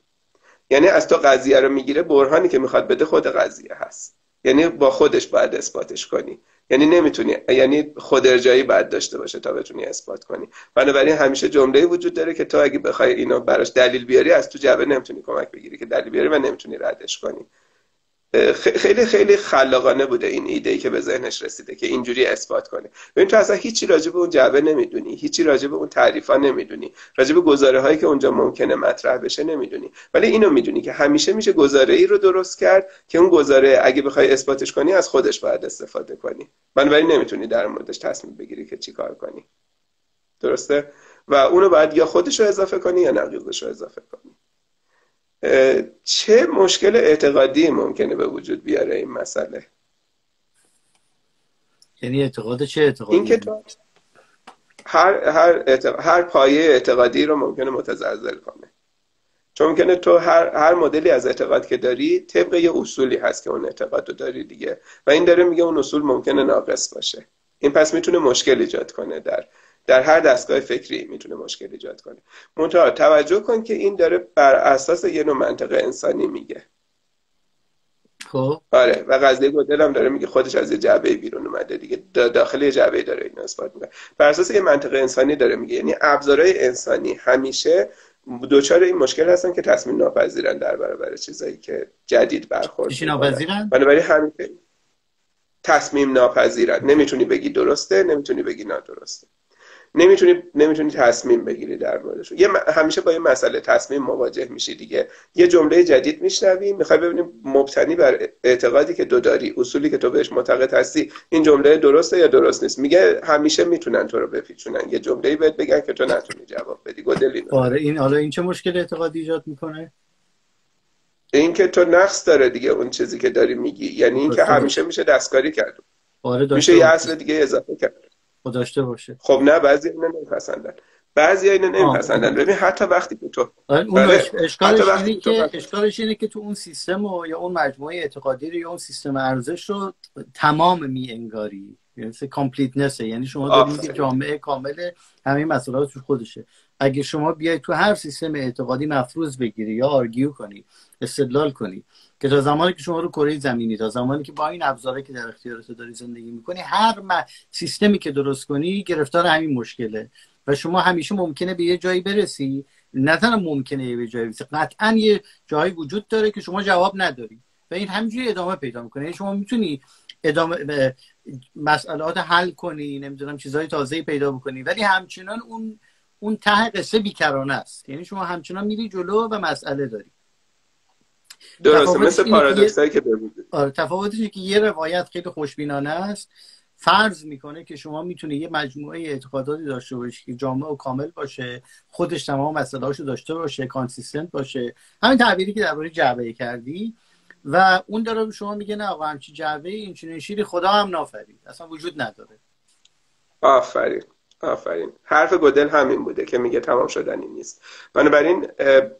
یعنی از تو قضیه رو می‌گیره برهانی که می‌خواد بده خود قضیه هست. یعنی با خودش باید اثباتش کنی. یعنی نمی‌تونی یعنی خود ارجایی باید داشته باشه تا بتونی اثبات کنی. بنابراین همیشه جمله وجود داره که تو اگه بخوای اینو براش دلیل بیاری از تو جبه نمی‌تونی کمک بگیری که دلیل بیاری و نمی‌تونی ردش کنی. خیلی خیلی خلاقانه بوده این ایده ای که به ذهنش رسیده که اینجوری اثبات کنه. ببین تو اصلا هیچی راجع به اون جعبه نمی‌دونی هیچی راجع به اون تعریفا نمی‌دونی راجع به گزاره هایی که اونجا ممکنه مطرح بشه نمی‌دونی. ولی اینو می‌دونی که همیشه میشه گزاره ای رو درست کرد که اون گزاره اگه بخوای اثباتش کنی از خودش باید استفاده کنی. بنابراین نمی‌تونی در موردش تصمیم بگیری که چیکار کنی. درسته؟ و اونو باید یا خودش رو اضافه کنی یا نقیضش رو اضافه کنی. چه مشکل اعتقادی ممکنه به وجود بیاره این مسئله؟ یعنی اعتقاد چه اعتقادی؟ این که هر, هر, هر پایه اعتقادی رو ممکنه متزلزل کنه. چون ممکنه تو هر, هر مدلی از اعتقاد که داری طبق یه اصولی هست که اون اعتقاد رو داری دیگه. و این داره میگه اون اصول ممکنه ناقص باشه. این پس می‌تونه مشکل ایجاد کنه در در هر دستگاه فکری می‌تونه مشکل ایجاد کنه. منتها توجه کن که این داره بر اساس یه نوع منطق انسانی میگه. خب. آره و قضیه گودل هم داره میگه خودش از یه جعبه بیرون اومده دیگه. داخل یه جعبه داره این اثبات می‌کنه. بر اساس یه منطق انسانی داره میگه. یعنی ابزارهای انسانی همیشه دوچار این مشکل هستن که تصمیم ناپذیرن در برابر چیزایی که جدید برخورد ناپذیرن؟ بنابراین همیشه تصمیم ناپذیرن. نمی‌تونی بگی درسته نمی‌تونی بگی نادرسته. نمی‌تونی نمی‌تونی تصمیم بگیری در موردش. یه همیشه با یه مسئله تصمیم مواجه میشی دیگه. یه جمله جدید میشنوی می‌خوای ببینیم مبتنی بر اعتقادی که دو داری اصولی که تو بهش معتقد هستی این جمله درسته یا درست نیست. میگه همیشه می‌تونن تو رو بپیچونن. یه جمله بهت بگن که تو نتونی جواب بدی. گدلی آره این حالا این چه مشکل اعتقادی ایجاد می‌کنه؟ این که تو نقص داره دیگه اون چیزی که داری میگی. یعنی اینکه همیشه میشه دستکاری کرد. آره میشه یه اصل دیگه اضافه کرد. داشته باشه. خب نه بعضی اینا نمیپسندن. بعضی اینا نمیپسندن. ببین حتی وقتی که تو آره، اون بله. اشکالش اینه که اشکالش اینه که تو اون سیستم و یا اون مجموعه اعتقادی رو یا اون سیستم ارزش رو تمام می انگاری یعنی completeness یعنی شما دارید جامعه کامل همه مسائل تو خودشه. اگه شما بیای تو هر سیستم اعتقادی مفروض بگیری یا argue کنی استدلال کنی که تا زمانی که شما رو کره زمینی تا زمانی که با این ابزاری که در اختیارت داری زندگی می‌کنی هر سیستمی که درست کنی گرفتار همین مشکله. و شما همیشه ممکنه به یه جایی برسی. نه تنها ممکنه به جایی برسی قطعا یه جایی وجود داره که شما جواب نداری. و این همینجوری ادامه پیدا می‌کنه. یعنی شما می‌تونی ادامه مسئلات حل کنی نمی‌دونم چیزهای تازه پیدا بکنی. ولی همچنان اون اون ته قصه بیکرانه است. یعنی شما همچنان میری جلو و مسئله داری. درسته مثل پارادوکسایی که آره تفاوتش که یه روایت خیلی خوشبینانه است. فرض می‌کنه که شما می‌تونه یه مجموعه اعتقاداتی داشته باشی که جامع و کامل باشه خودش تمام مسئلهاشو داشته باشه کانسیستنت باشه. همین تعبیری که درباره جعبه کردی و اون داره به شما میگه نه آقا همچی جعبه این چنین شیری خدا هم نافرید. اصلا وجود نداره. آفرین. آفرین. حرف گودل همین بوده که میگه تمام شدنی نیست. بنابراین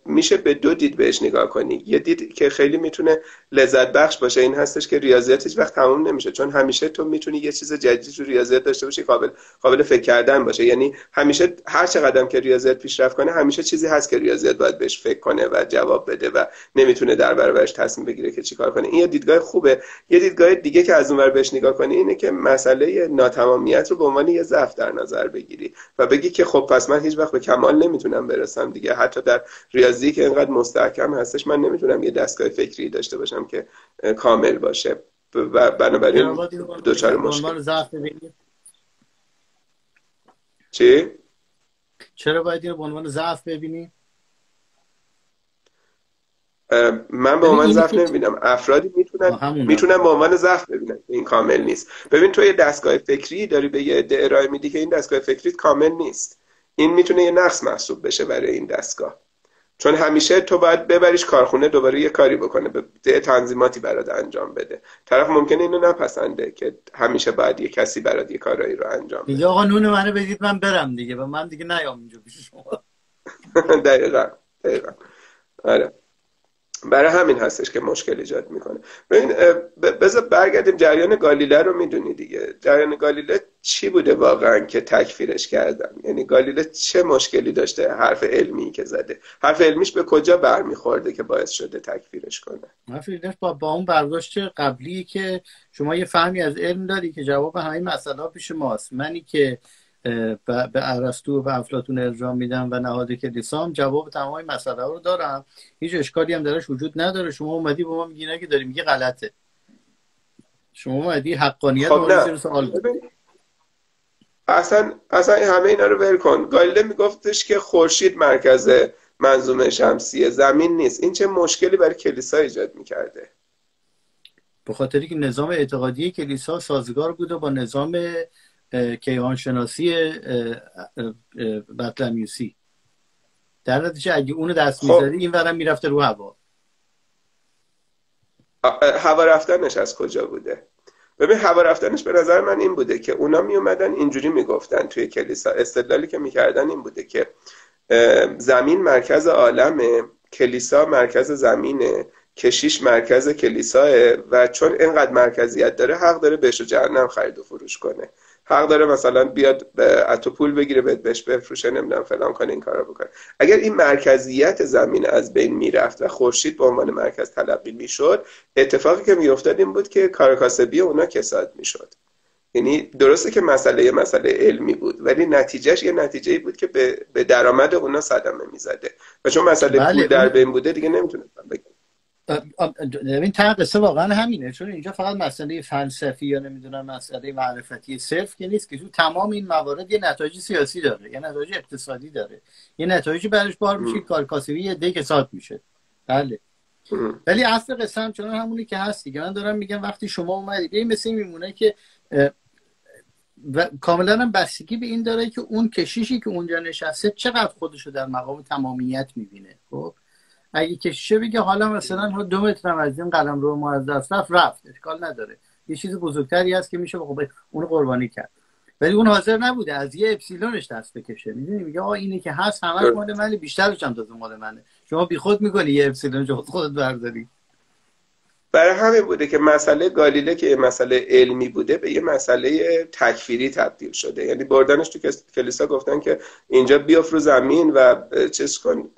میشه به دو دید بهش نگاه کنی. یه دید که خیلی می‌تونه لذت بخش باشه این هستش که ریاضیات هیچ وقت تمام نمیشه. چون همیشه تو می‌تونی یه چیز جدید رو ریاضیات داشته باشی قابل قابل فکر کردن باشه. یعنی همیشه هر چقدر که ریاضیات پیشرفت کنه همیشه چیزی هست که ریاضیات باید بهش فکر کنه و جواب بده و نمی‌تونه در برابرش تصمیم بگیره که چیکار کنه. این یه دیدگاه خوبه. یه دیدگاه دیگه که از اونور بهش نگاه کنی اینه که مسئله ناتمامیت رو به عنوان یه ضعف در نظر بگیری. و بگی که خب پس من هیچ وقت به کمال نمی‌تونم برسم دیگه. حتی در ریاضی که اینقدر مستحکم هستش من نمی‌تونم یه دستگاه فکری داشته باشم که کامل باشه. و بنابراین دوچار مشکل. چی؟ چرا باید اینو به عنوان ضعف ببینی؟ من به عنوان ضعف نمی‌بینم. افرادی می‌تونن می‌تونن به عنوان ضعف ببینن. این کامل نیست. ببین تو یه دستگاه فکری داری به یه عده ارائه میدی که این دستگاه فکری کامل نیست. این می‌تونه یه نقص محسوب بشه برای این دستگاه. چون همیشه تو باید ببریش کارخونه دوباره یه کاری بکنه به تنظیماتی برات انجام بده. طرف ممکنه اینو نپسنده که همیشه باید یه کسی برات یه کارایی رو انجام بده. دیگه آقا نون منو بدید من برم دیگه. و من دیگه نیام اینجا پیش شما. [laughs] دقیقا دقیقا. آره. برای همین هستش که مشکل ایجاد می‌کنه. ببین بذار برگردیم جریان گالیله رو می‌دونی دیگه. جریان گالیله چی بوده واقعا که تکفیرش کردن؟ یعنی گالیله چه مشکلی داشته؟ حرف علمی که زده. حرف علمیش به کجا برمیخورده که باعث شده تکفیرش کنه؟ من با, با اون برداشت قبلی که شما یه فهمی از علم داری که جواب همین مسئله پیش ماست. منی که به ارسطو و افلاتون ارجاع میدم و نهاد کلیسا جواب تمام مسئله رو دارم هیچ اشکالی هم درش وجود نداره. شما اومدی به ما میگی که داری میگی غلطه. شما اومدی حقانیت خب رو سوال اصلا اصلا همه اینا رو ول کن. گالیله میگفتش که خورشید مرکز منظومه شمسیه زمین نیست. این چه مشکلی برای کلیسا ایجاد می‌کرده؟ به خاطری که نظام اعتقادی کلیسا سازگار بوده با نظام کیهان شناسی بطلمیوسی در نتیجه اگه اونو دست خب. می‌زدی این ورم می‌رفته رو هوا. هوا رفتنش از کجا بوده؟ ببین هوا رفتنش به نظر من این بوده که اونا می اومدن اینجوری می‌گفتن توی کلیسا. استدلالی که می‌کردن این بوده که زمین مرکز عالمه کلیسا مرکز زمینه کشیش مرکز کلیساه و چون اینقدر مرکزیت داره حق داره بهش جهنم خرید و فروش کنه. حق داره مثلا بیاد به تو پول بگیره بهت بهش بفروشه نمی‌دونم فلان کنه این کارو بکنه. اگر این مرکزیت زمین از بین می‌رفت و خورشید به عنوان مرکز تلقی می‌شد اتفاقی که میافتاد این بود که کارکاسبی اونا کساد می‌شد. یعنی درسته که مسئله مسئله علمی بود ولی نتیجهش یه نتیجه بود که به, به درآمد اونا صدمه می‌زده. و چون مسئله بله. پول در بین بوده دیگه نمی‌تونستم بگم. این تا قصه واقعا همینه. چون اینجا فقط مسئله فلسفی یا نمی‌دونم مسئله معرفتی صرف که نیست که تو تمام این موارد یه نتایج سیاسی داره یه نتایج اقتصادی داره. یه نتایج برش بار میشه کارکاسبی یه دیگه سات میشه. بله. ولی اصل قصه هم چون همونی که هستی که من دارم میگم وقتی شما اومدید این مثل میمونه که و کاملا هم بستگی به این داره که اون کشیشی که اونجا نشسته چقدر خودشو در مقام تمامیت می‌بینه. خب؟ اگه کشیشه بگه حالا مثلا دو متر از این قلم رو ما از دست رفت رفت. اشکال نداره. یه چیز بزرگتری هست که میشه خب اون قربانی کرد. ولی اون حاضر نبوده. از یه اپسیلونش دست بکشه. می‌دونی؟ میگه آقا اینی که هست همش مال منه بیشترش هم تازه مال منه. شما بیخود می‌کنی یه اپسیلون خودت برداری. برای همین بوده که مسئله گالیله که مسئله علمی بوده به یه مسئله تکفیری تبدیل شده. یعنی بردنش تو کلیسا گفتن که اینجا بیاف رو زمین و چیز کن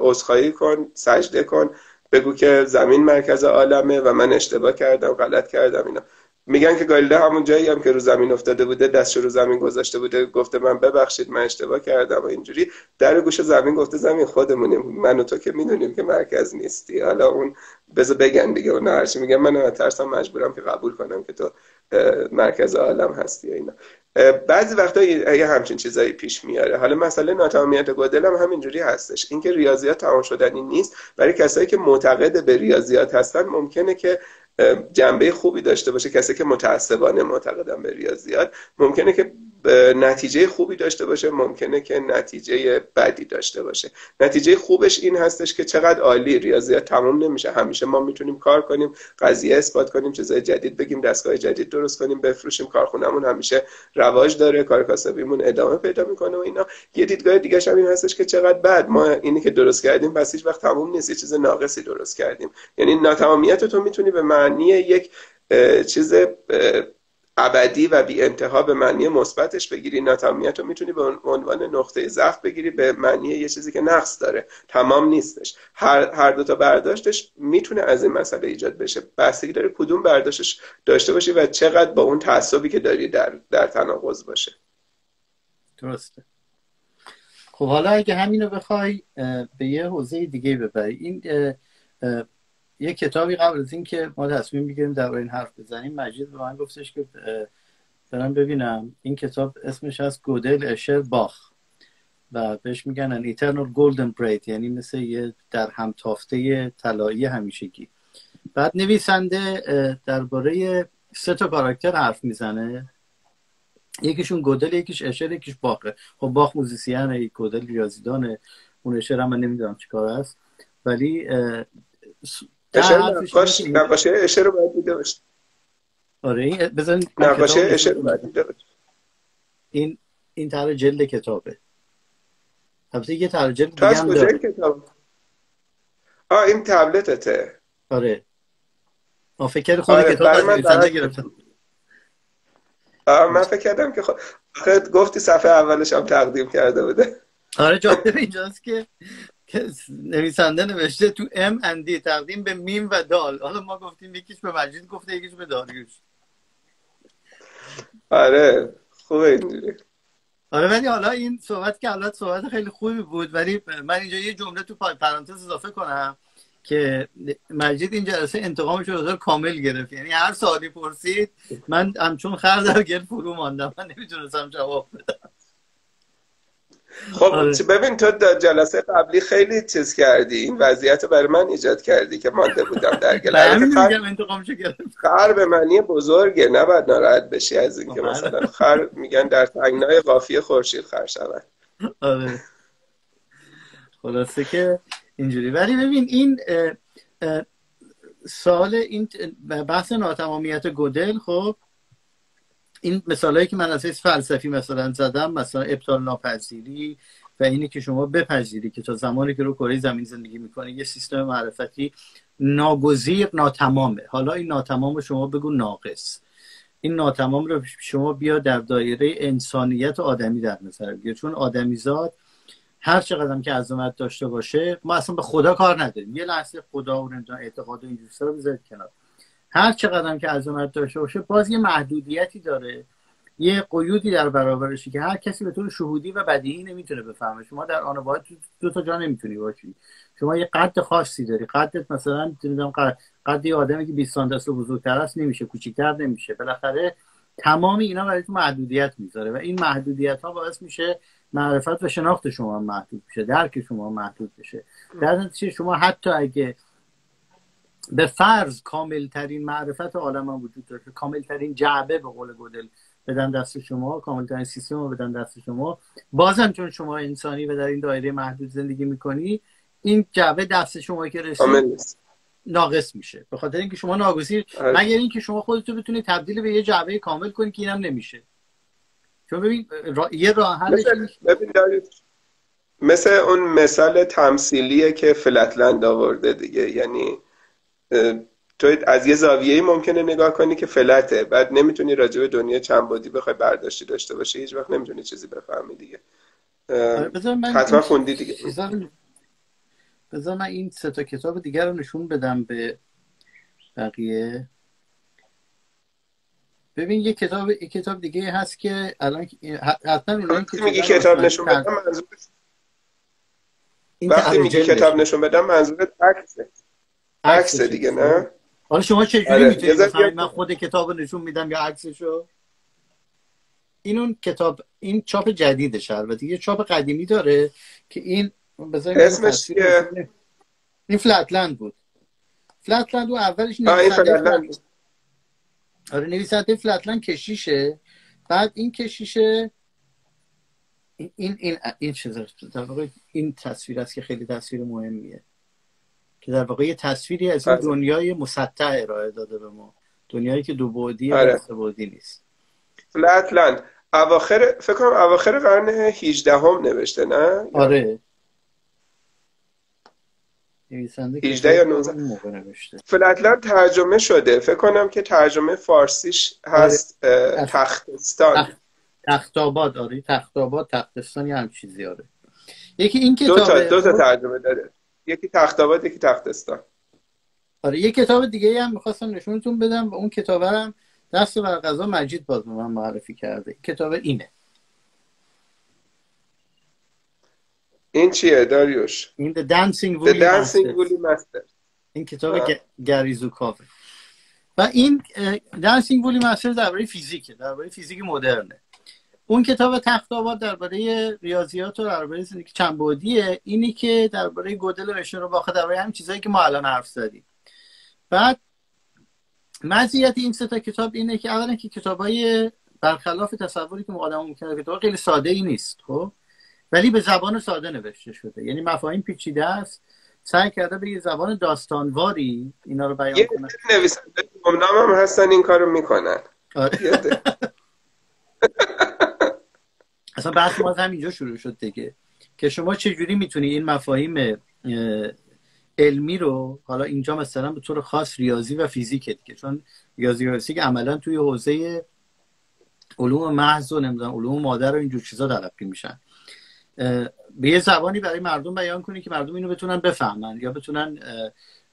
عذرخواهی کن سجده کن بگو که زمین مرکز عالمه و من اشتباه کردم غلط کردم اینا. میگن که گالیله همون جایی هم که رو زمین افتاده بوده دستش رو زمین گذاشته بوده گفته من ببخشید من اشتباه کردم و اینجوری. در گوش زمین گفته زمین خودمونیم من و تو که می‌دونیم که مرکز نیستی. حالا اون بذار بگن دیگه اون هرچی میگن من ترسم مجبورم که قبول کنم که تو مرکز عالم هستی اینا. بعضی وقتا یه همچین چیزایی پیش میاره. حالا مسئله ناتمامیت گودل هم همینجوری هستش. اینکه ریاضیات تمام شدنی نیست برای کسایی که معتقد به ریاضیات هستن ممکنه که جنبه خوبی داشته باشه. کسی که متعصبانه معتقدن به ریاضیات ممکنه که نتیجه خوبی داشته باشه ممکنه که نتیجه بدی داشته باشه. نتیجه خوبش این هستش که چقدر عالی ریاضیات تمام نمیشه. همیشه ما می‌تونیم کار کنیم قضیه اثبات کنیم چیزای جدید بگیم دستگاه جدید درست کنیم بفروشیم کارخونهمون همیشه رواج داره کار کاسبیمون ادامه پیدا می‌کنه و اینا. یه دیدگاه دیگه هم این هستش که چقدر بد. ما اینی که درست کردیم پس هیچ وقت تموم نیست یه چیز ناقصی درست کردیم. یعنی ناتمامیت تو می‌تونی به معنی یک چیز ابدی و بی انتها به معنی مثبتش بگیری. ناتمامیت رو می‌تونی به عنوان نقطه ضعف بگیری به معنی یه چیزی که نقص داره. تمام نیستش. هر, هر دو تا برداشتش می‌تونه از این مسئله ایجاد بشه. بستگی داره کدوم برداشتش داشته باشی و چقدر با اون تعصبی که داری در, در تناقض باشه. درسته. خب حالا اگه همینو بخوای به یه حوزه دیگه ببری. این یه کتابی قبل از این که ما تصمیم بگیریم در این حرف بزنیم مجید به من گفتش که برم ببینم این کتاب اسمش از گودل اشر باخ و بهش میگن ان ایترنال گولدن برید یعنی مثل یه در هم تافته طلایی همیشگی. بعد نویسنده درباره سه تا کاراکتر حرف می‌زنه. یکیشون گودل یکیش اشر یکیش باخه. خب باخ موزیسیانه گودل ریاضیدانه. اون اشر هم من نمی‌دونم چیکار است ولی نقاشی اشعه رو باید دیده باشید آره بزن نقاشی اشعه رو باید دیده باشید این این طرح جلد کتابه. البته یه طرح جلد دیگه هم داره. کتاب؟ آه این تبلتته. آره. ما فکر خود آره کتاب از نویسنده گرفتم. آه من فکر کردم که خود گفتی صفحه اولش هم تقدیم کرده بوده. آره جالب اینجاست که نویسنده نوشته تو ام اندی تقدیم به میم و دال. حالا ما گفتیم یکیش به مجید گفته یکیش به داریوش. آره خوبه اینجوری. آره ولی حالا این صحبت که حالا صحبت خیلی خوبی بود ولی من اینجا یه جمله تو پرانتز اضافه کنم که مجید این جلسه انتقامش رو کامل گرفت. یعنی هر سوالی پرسید من همچون خر در گل فرو ماندم. من نمی‌تونستم جواب بدم. خب آره. ببین تو جلسه قبلی خیلی چیز کردی این وضعیت برای من ایجاد کردی که مانده بودم در [laughs] گل خر به معنی بزرگه نباید ناراحت بشی از اینکه خب، مثلا خر میگن در تنگنای قافیه خورشید خر شود. آره. خلاصه که اینجوری. ولی ببین این سال این بحث ناتمامیت گودل خب این مثالهایی که من از فلسفی مثلا زدم مثلا ابطال ناپذیری و اینه که شما بپذیری که تا زمانی که رو کره زمین زندگی می‌کنه یه سیستم معرفتی ناگزیر ناتمامه. حالا این ناتمام رو شما بگو ناقص. این ناتمام رو شما بیا در دایره انسانیت آدمی در نظر بگیر. چون آدمیزاد هر چقدر که عظمت داشته باشه ما اصلا به خدا کار نداریم. یه لحظه خدا و اعتقاد و این رو بذارید کنار. هر چقدر که عظمت داشته باشه باز یه محدودیتی داره. یه قیودی در برابرشی که هر کسی به طور شهودی و بدیهی نمی‌تونه بفهمه. شما در آن باید دو تا جا نمی‌تونی باشی. شما یه قد خاصی داری. قدت مثلا قد, قد آدمی که 20 سانتی بزرگتر است نمیشه کوچیکتر نمیشه. بالاخره تمام اینا برای تو محدودیت می‌ذاره و این محدودیت ها باعث میشه معرفت و شناخت شما محدود بشه درک شما محدود بشه. در نتیجه شما حتی اگه به فرض کامل ترین معرفت عالم هم وجود داره کامل ترین جعبه به قول گودل بدن دست شما کامل ترین سیستم رو بدن دست شما. بازم چون شما انسانی و در این دایره محدود زندگی می‌کنی این جعبه دست شما که رسید ناقص میشه. به خاطر اینکه شما ناگزیر آره. مگر اینکه شما خودتو بتونی تبدیل به یه جعبه کامل کنی که اینم نمیشه. چون ببین یه راه حلش مثل اون مثال تمثیلیه که فلتلند آورده دیگه. یعنی تو از یه زاویه‌ای ممکنه نگاه کنی که فلته. بعد نمی‌تونی راجع به دنیا چند بودی بخوای برداشتی داشته باشی هیچ وقت نمی‌تونی چیزی بفهمی دیگه. آره، حتما خوندی دیگه. بذار من این سه تا کتاب دیگر رو نشون بدم به بقیه. ببین یه کتاب یه کتاب دیگه هست که الان حتما اونایی که میگی کتاب نشون بدم منظور وقتی میگی کتاب نشون بدم منظورت عکسه. عکس دیگه نه؟ حالا شما چه جوری آره. می‌تونید من خود کتاب رو نشون میدم یا عکسشو؟ این اون کتاب این چاپ جدیدش البته یه چاپ قدیمی داره که این اسمش چیه؟ این فلتلند بود. فلتلند و اولش نویسنده آره نویسنده فلتلند کشیشه. بعد این کشیشه این این این, این در واقع این تصویر است که خیلی تصویر مهمیه. که در واقع یه تصویری از این بله. دنیای مسطح ارائه داده به ما. دنیایی که دو بعدی آره. بعدی نیست. فلتلند اواخر فکر کنم اواخر قرن 18 هم نوشته نه؟ آره. 18 یا 19 فلتلند ترجمه شده. فکر کنم که ترجمه فارسیش هست آره. تختستان. تختاباد آره. تختاباد تختستان یه هم چیزی آره. یکی این کتاب دو تا, دو تا ترجمه داره. یکی تختاباد یکی تختستان آره یه کتاب دیگه هم می‌خواستم نشونتون بدم. و اون کتاب هم دست بر غذا مجید باز به من معرفی کرده. کتاب اینه. این چیه داریوش؟ این The Dancing Woolly, The Dancing Woolly Master این کتاب گریزو کافه و این دانسینگ وولی مستر درباره فیزیکه. درباره فیزیک مدرنه. اون کتاب تخت آباد درباره ریاضیات و درباره زندگی چند بعدیه اینی که درباره گودل و رو باخه درباره همین چیزایی که ما الان حرف زدیم. بعد مزیت این سه تا کتاب اینه که اولا که کتابای برخلاف تصوری که آدم ممکنه کتاب خیلی ساده ای نیست خب؟ ولی به زبان ساده نوشته شده. یعنی مفاهیم پیچیده است. سعی کرده به یه زبان داستانواری اینا رو بیان کنه. نویسنده هم هستن این کارو می‌کنن. آره. [laughs] اصلا بحث ما همینجا شروع شد دیگه. که شما چجوری می‌تونی این مفاهیم علمی رو حالا اینجا مثلا به طور خاص ریاضی و فیزیک دیگه چون ریاضی و فیزیک عملا توی حوزه علوم محض و نمی‌دونم علوم مادر و اینجور چیزا تلقی میشن. به یه زبانی برای مردم بیان کنی که مردم اینو بتونن بفهمن یا بتونن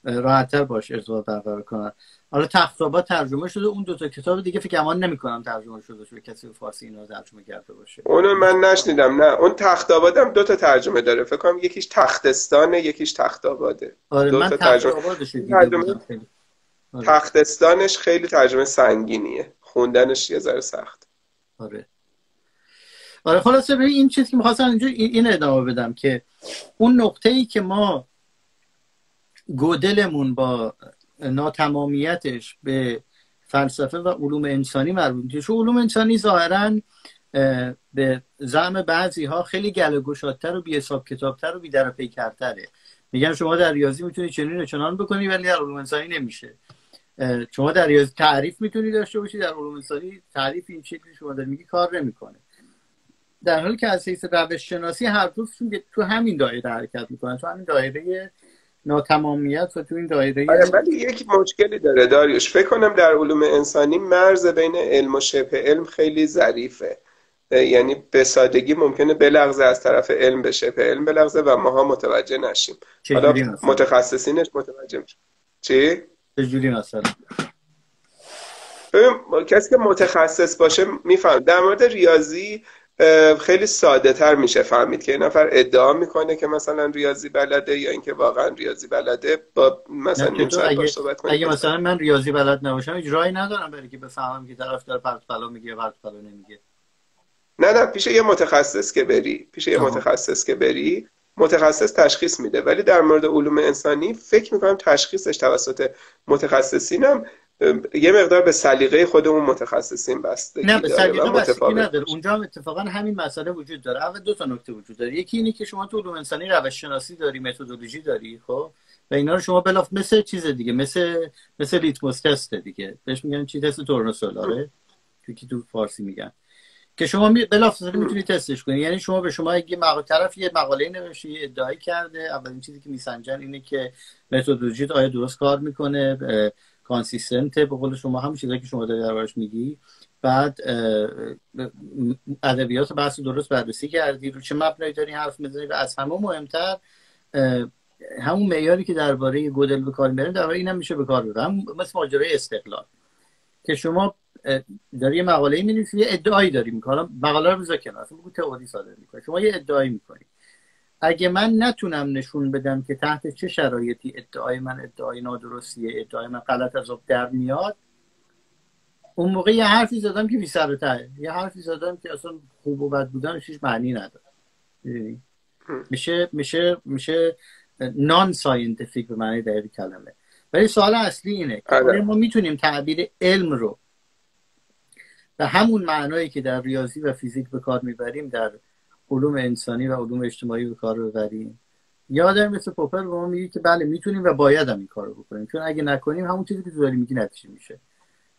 راحتتر باش ارتباط برقرار کنن. حالا تختابات ترجمه شده اون دو تا کتاب دیگه فکر گمان نمی‌کنم ترجمه شده شده کسی به فارسی اینا ترجمه کرده باشه. اونو من نشنیدم نه. اون هم دو تا ترجمه داره. فکر کنم یکیش تختستانه یکیش تختاباده آره دو من تا ترجمه آره. تختستانش خیلی ترجمه سنگینیه. خوندنش یه ذره سخت. آره. آره خلاصه به این چیزی که می‌خواستم اینجا این ادامه بدم که اون نقطه ای که ما گودلمون با ناتمامیتش به فلسفه و علوم انسانی مربوط میشه. چون علوم انسانی ظاهرا به زعم بعضی ها خیلی گله گشادتر و بی حساب کتابتر و بی در پیکرتره میگن شما در ریاضی می‌تونی چنین و چنان بکنی ولی در علوم انسانی نمیشه. شما در ریاضی تعریف می‌تونی داشته باشی در علوم انسانی تعریف این شکلی شما در میگی کار نمی‌کنه. در حالی که از حیث روش شناسی هر دوشون تو همین دایره حرکت می‌کنن تو همین دایره ناتمامیت و تو این دایره آره ولی یک مشکلی داره داریوش. فکر کنم در علوم انسانی مرز بین علم و شبه علم خیلی ظریفه. یعنی به سادگی ممکنه بلغزه از طرف علم به شبه علم بلغزه و ماها متوجه نشیم. حالا متخصصینش متوجه میشه. چی؟ چجوری مثلا؟ کسی که متخصص باشه میفهم. در مورد ریاضی خیلی ساده تر میشه فهمید که این نفر ادعا می‌کنه که مثلا ریاضی بلده یا اینکه واقعا ریاضی بلده با مثلا نیم اگه, صحبت اگه مثلا من ریاضی بلد نباشم اجرایی ندارم برای که بفهمم که طرف داره پرت پلا میگه یا پرت پلا نمیگه. نه نه پیش یه متخصص که بری پیش یه متخصص که بری متخصص تشخیص میده. ولی در مورد علوم انسانی فکر می‌کنم تشخیصش توسط متخصصینم. یه مقدار به سلیقه خودمون متخصصین بسته نه به سلیقه بستگی نداره. اونجا هم اتفاقا همین مسئله وجود داره. اول دو تا نکته وجود داره. یکی اینه که شما تو علوم انسانی روش شناسی داری متدولوژی داری خب؟ و اینا رو شما بلاف مثل چیز دیگه مثل مثل لیتموس تست دیگه. بهش میگن چی؟ تست تورنوسول آره که تو فارسی میگن. که شما بلافاصله می‌تونی تستش کنی. یعنی شما به شما یه مقاله طرف یه مقاله نوشته یه ادعایی کرده. اولین چیزی که میسنجن اینه که متدولوژی آیا درست کار می‌کنه؟ کانسیستنت به قول شما هم چیزایی که شما داری دربارش میگی. بعد ادبیات بحث درست بررسی کردی. رو چه مبنایی داری حرف می‌زنی و از همه مهمتر همون معیاری که درباره گودل به کار می‌بریم درباره اینم میشه به کار ببریم مثل ماجرای استقلال. که شما داری یه مقاله می یه ادعایی داری می‌کنم مقاله رو بذار کنار اصلا بگو تئوری صادر می‌کنی. شما یه ادعایی می‌کنی. اگه من نتونم نشون بدم که تحت چه شرایطی ادعای من ادعای نادرستیه ادعای من غلط از آب در میاد اون موقع یه حرفی زدم که بی سر یه حرفی زدم که اصلا خوب و بد بودنش هیچ معنی نداره. میشه میشه میشه non-scientific به معنی دقیق کلمه. ولی سوال اصلی اینه که آره. ما می‌تونیم تعبیر علم رو به همون معنایی که در ریاضی و فیزیک به کار می‌بریم در علوم انسانی و علوم اجتماعی به کار ببریم. یادم مثل پوپر به ما میگه که بله می‌تونیم و باید هم این کار رو بکنیم. چون اگه نکنیم همون چیزی که تو داری میگی نتیجه میشه.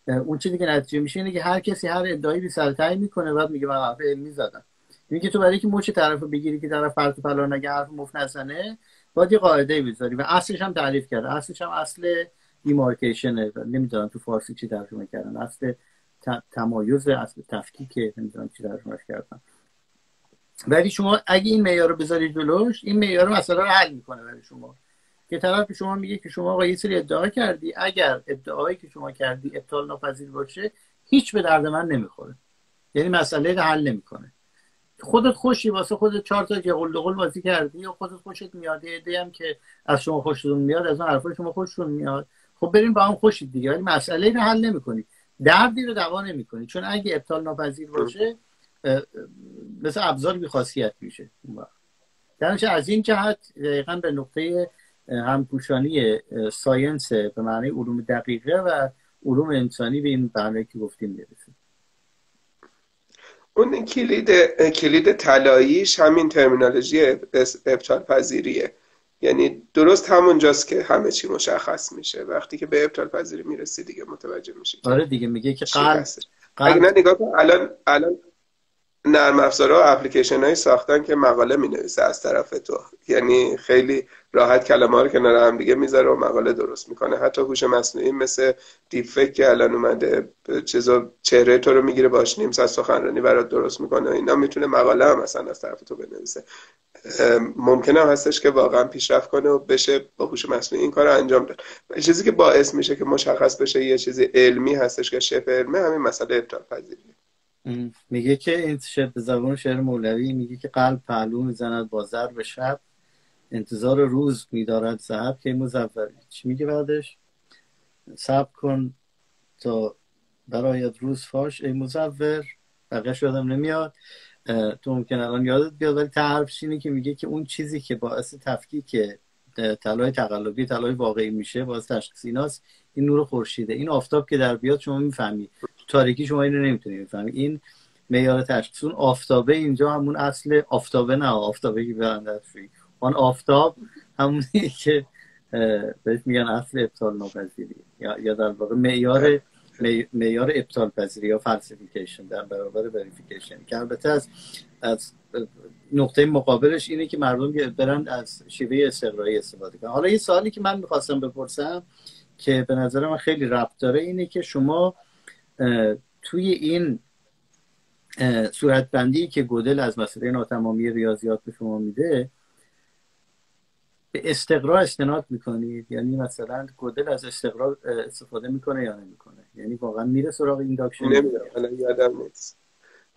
اون چیزی که نتیجه میشه اینه که هر کسی هر ادعایی بی سر می‌کنه بعد میگه من حرف علمی زدم. اینکه تو برای که مچ طرف بگیری که طرف فرض پلا نگه حرف مفت نزنه باید یه قاعده بذاری و اصلش هم تعریف کرده. اصلش هم اصل دیمارکیشن نمی‌دونم تو فارسی چی ترجمه کردن اصل تمایز اصل تفکیک نمی‌دونم چی ترجمهش کردن. ولی شما اگه این معیار رو بذارید جلوش این معیار رو حل می‌کنه برای شما. که طرف شما میگه که شما آقا یه سری ادعا کردی اگر ادعایی که شما کردی ابطال ناپذیر باشه هیچ به درد من نمی‌خوره. یعنی مسئله رو حل نمی‌کنه. خودت خوشی واسه خودت چهار تا قول قول بازی کردی یا خودت خوشت میاد یه هم که از شما خوشتون میاد از اون حرفای شما خوشتون میاد. خب بریم با هم خوشید دیگه ولی مسئله رو حل نمی‌کنی. دردی رو دوا نمی‌کنی. چون اگه ابطال ناپذیر باشه مثل ابزار بی خاصیت میشه. درنچه از این جهت دقیقا به نقطه همپوشانی ساینس به معنی علوم دقیقه و علوم انسانی به این برنامه که گفتیم می‌رسیم اون کلید کلید طلاییش همین ترمینالوژی ابطال پذیریه. یعنی درست همونجاست که همه چی مشخص میشه. وقتی که به ابطال پذیری می‌رسی دیگه متوجه میشه آره دیگه میگه که قلب اگه نه نگاه کن الان الان نرم افزارها و اپلیکیشن هایی ساختن که مقاله می نویسه از طرف تو. یعنی خیلی راحت کلمه رو کنار هم دیگه می‌ذاره و مقاله درست می‌کنه. حتی هوش مصنوعی مثل دیپ فکر که الان اومده چیزا چهره تو رو می‌گیره باش نیم ساعت سخنرانی برات درست می‌کنه اینا می‌تونه مقاله هم مثلا از طرف تو بنویسه. ممکنه هم هستش که واقعا پیشرفت کنه و بشه با هوش مصنوعی این کار انجام داد. چیزی که باعث میشه که مشخص بشه یه چیزی علمی هستش که شبه علمه همین مسئله ابطال پذیریه میگه که این شعر به زبان شعر مولوی میگه که قلب پهلو می‌زند با ضرب شب. انتظار روز میدارد صحب که مزوری. چی میگه بعدش؟ سب کن تا برایت روز فاش ای مزور. بقیه شدم نمیاد. تو ممکن الان یادت بیاد ولی تعرفش اینه که میگه که اون چیزی که باعث تفکیک طلای تقلبی طلای واقعی میشه باعث تشخیص ایناست این نور خورشیده. این آفتاب که در بیاد شما می‌فهمی. تاریکی شما اینو نمی‌تونید بفهمید این معیار تشخیص. اون آفتابه اینجا همون اصل آفتابه نه آفتابه که برنده آن آفتاب همونی [laughs] که بهش میگن اصل ابطال ناپذیری. یا در واقع معیار معیار ابطال پذیری یا فلسفیکیشن در برابر وریفیکیشن که البته از از نقطه مقابلش اینه که مردم برن از شیوه استقرایی استفاده کنن. حالا یه سوالی که من می‌خواستم بپرسم که به نظر من خیلی ربط داره اینه که شما توی این صورتبندی که گودل از مسئله ناتمامی ریاضیات به شما میده به استقرا استناد می‌کنید؟ یعنی مثلا گودل از استقرا استفاده می‌کنه یا نمی‌کنه؟ یعنی واقعا میره سراغ induction؟ نمی‌دونم یادم نیست.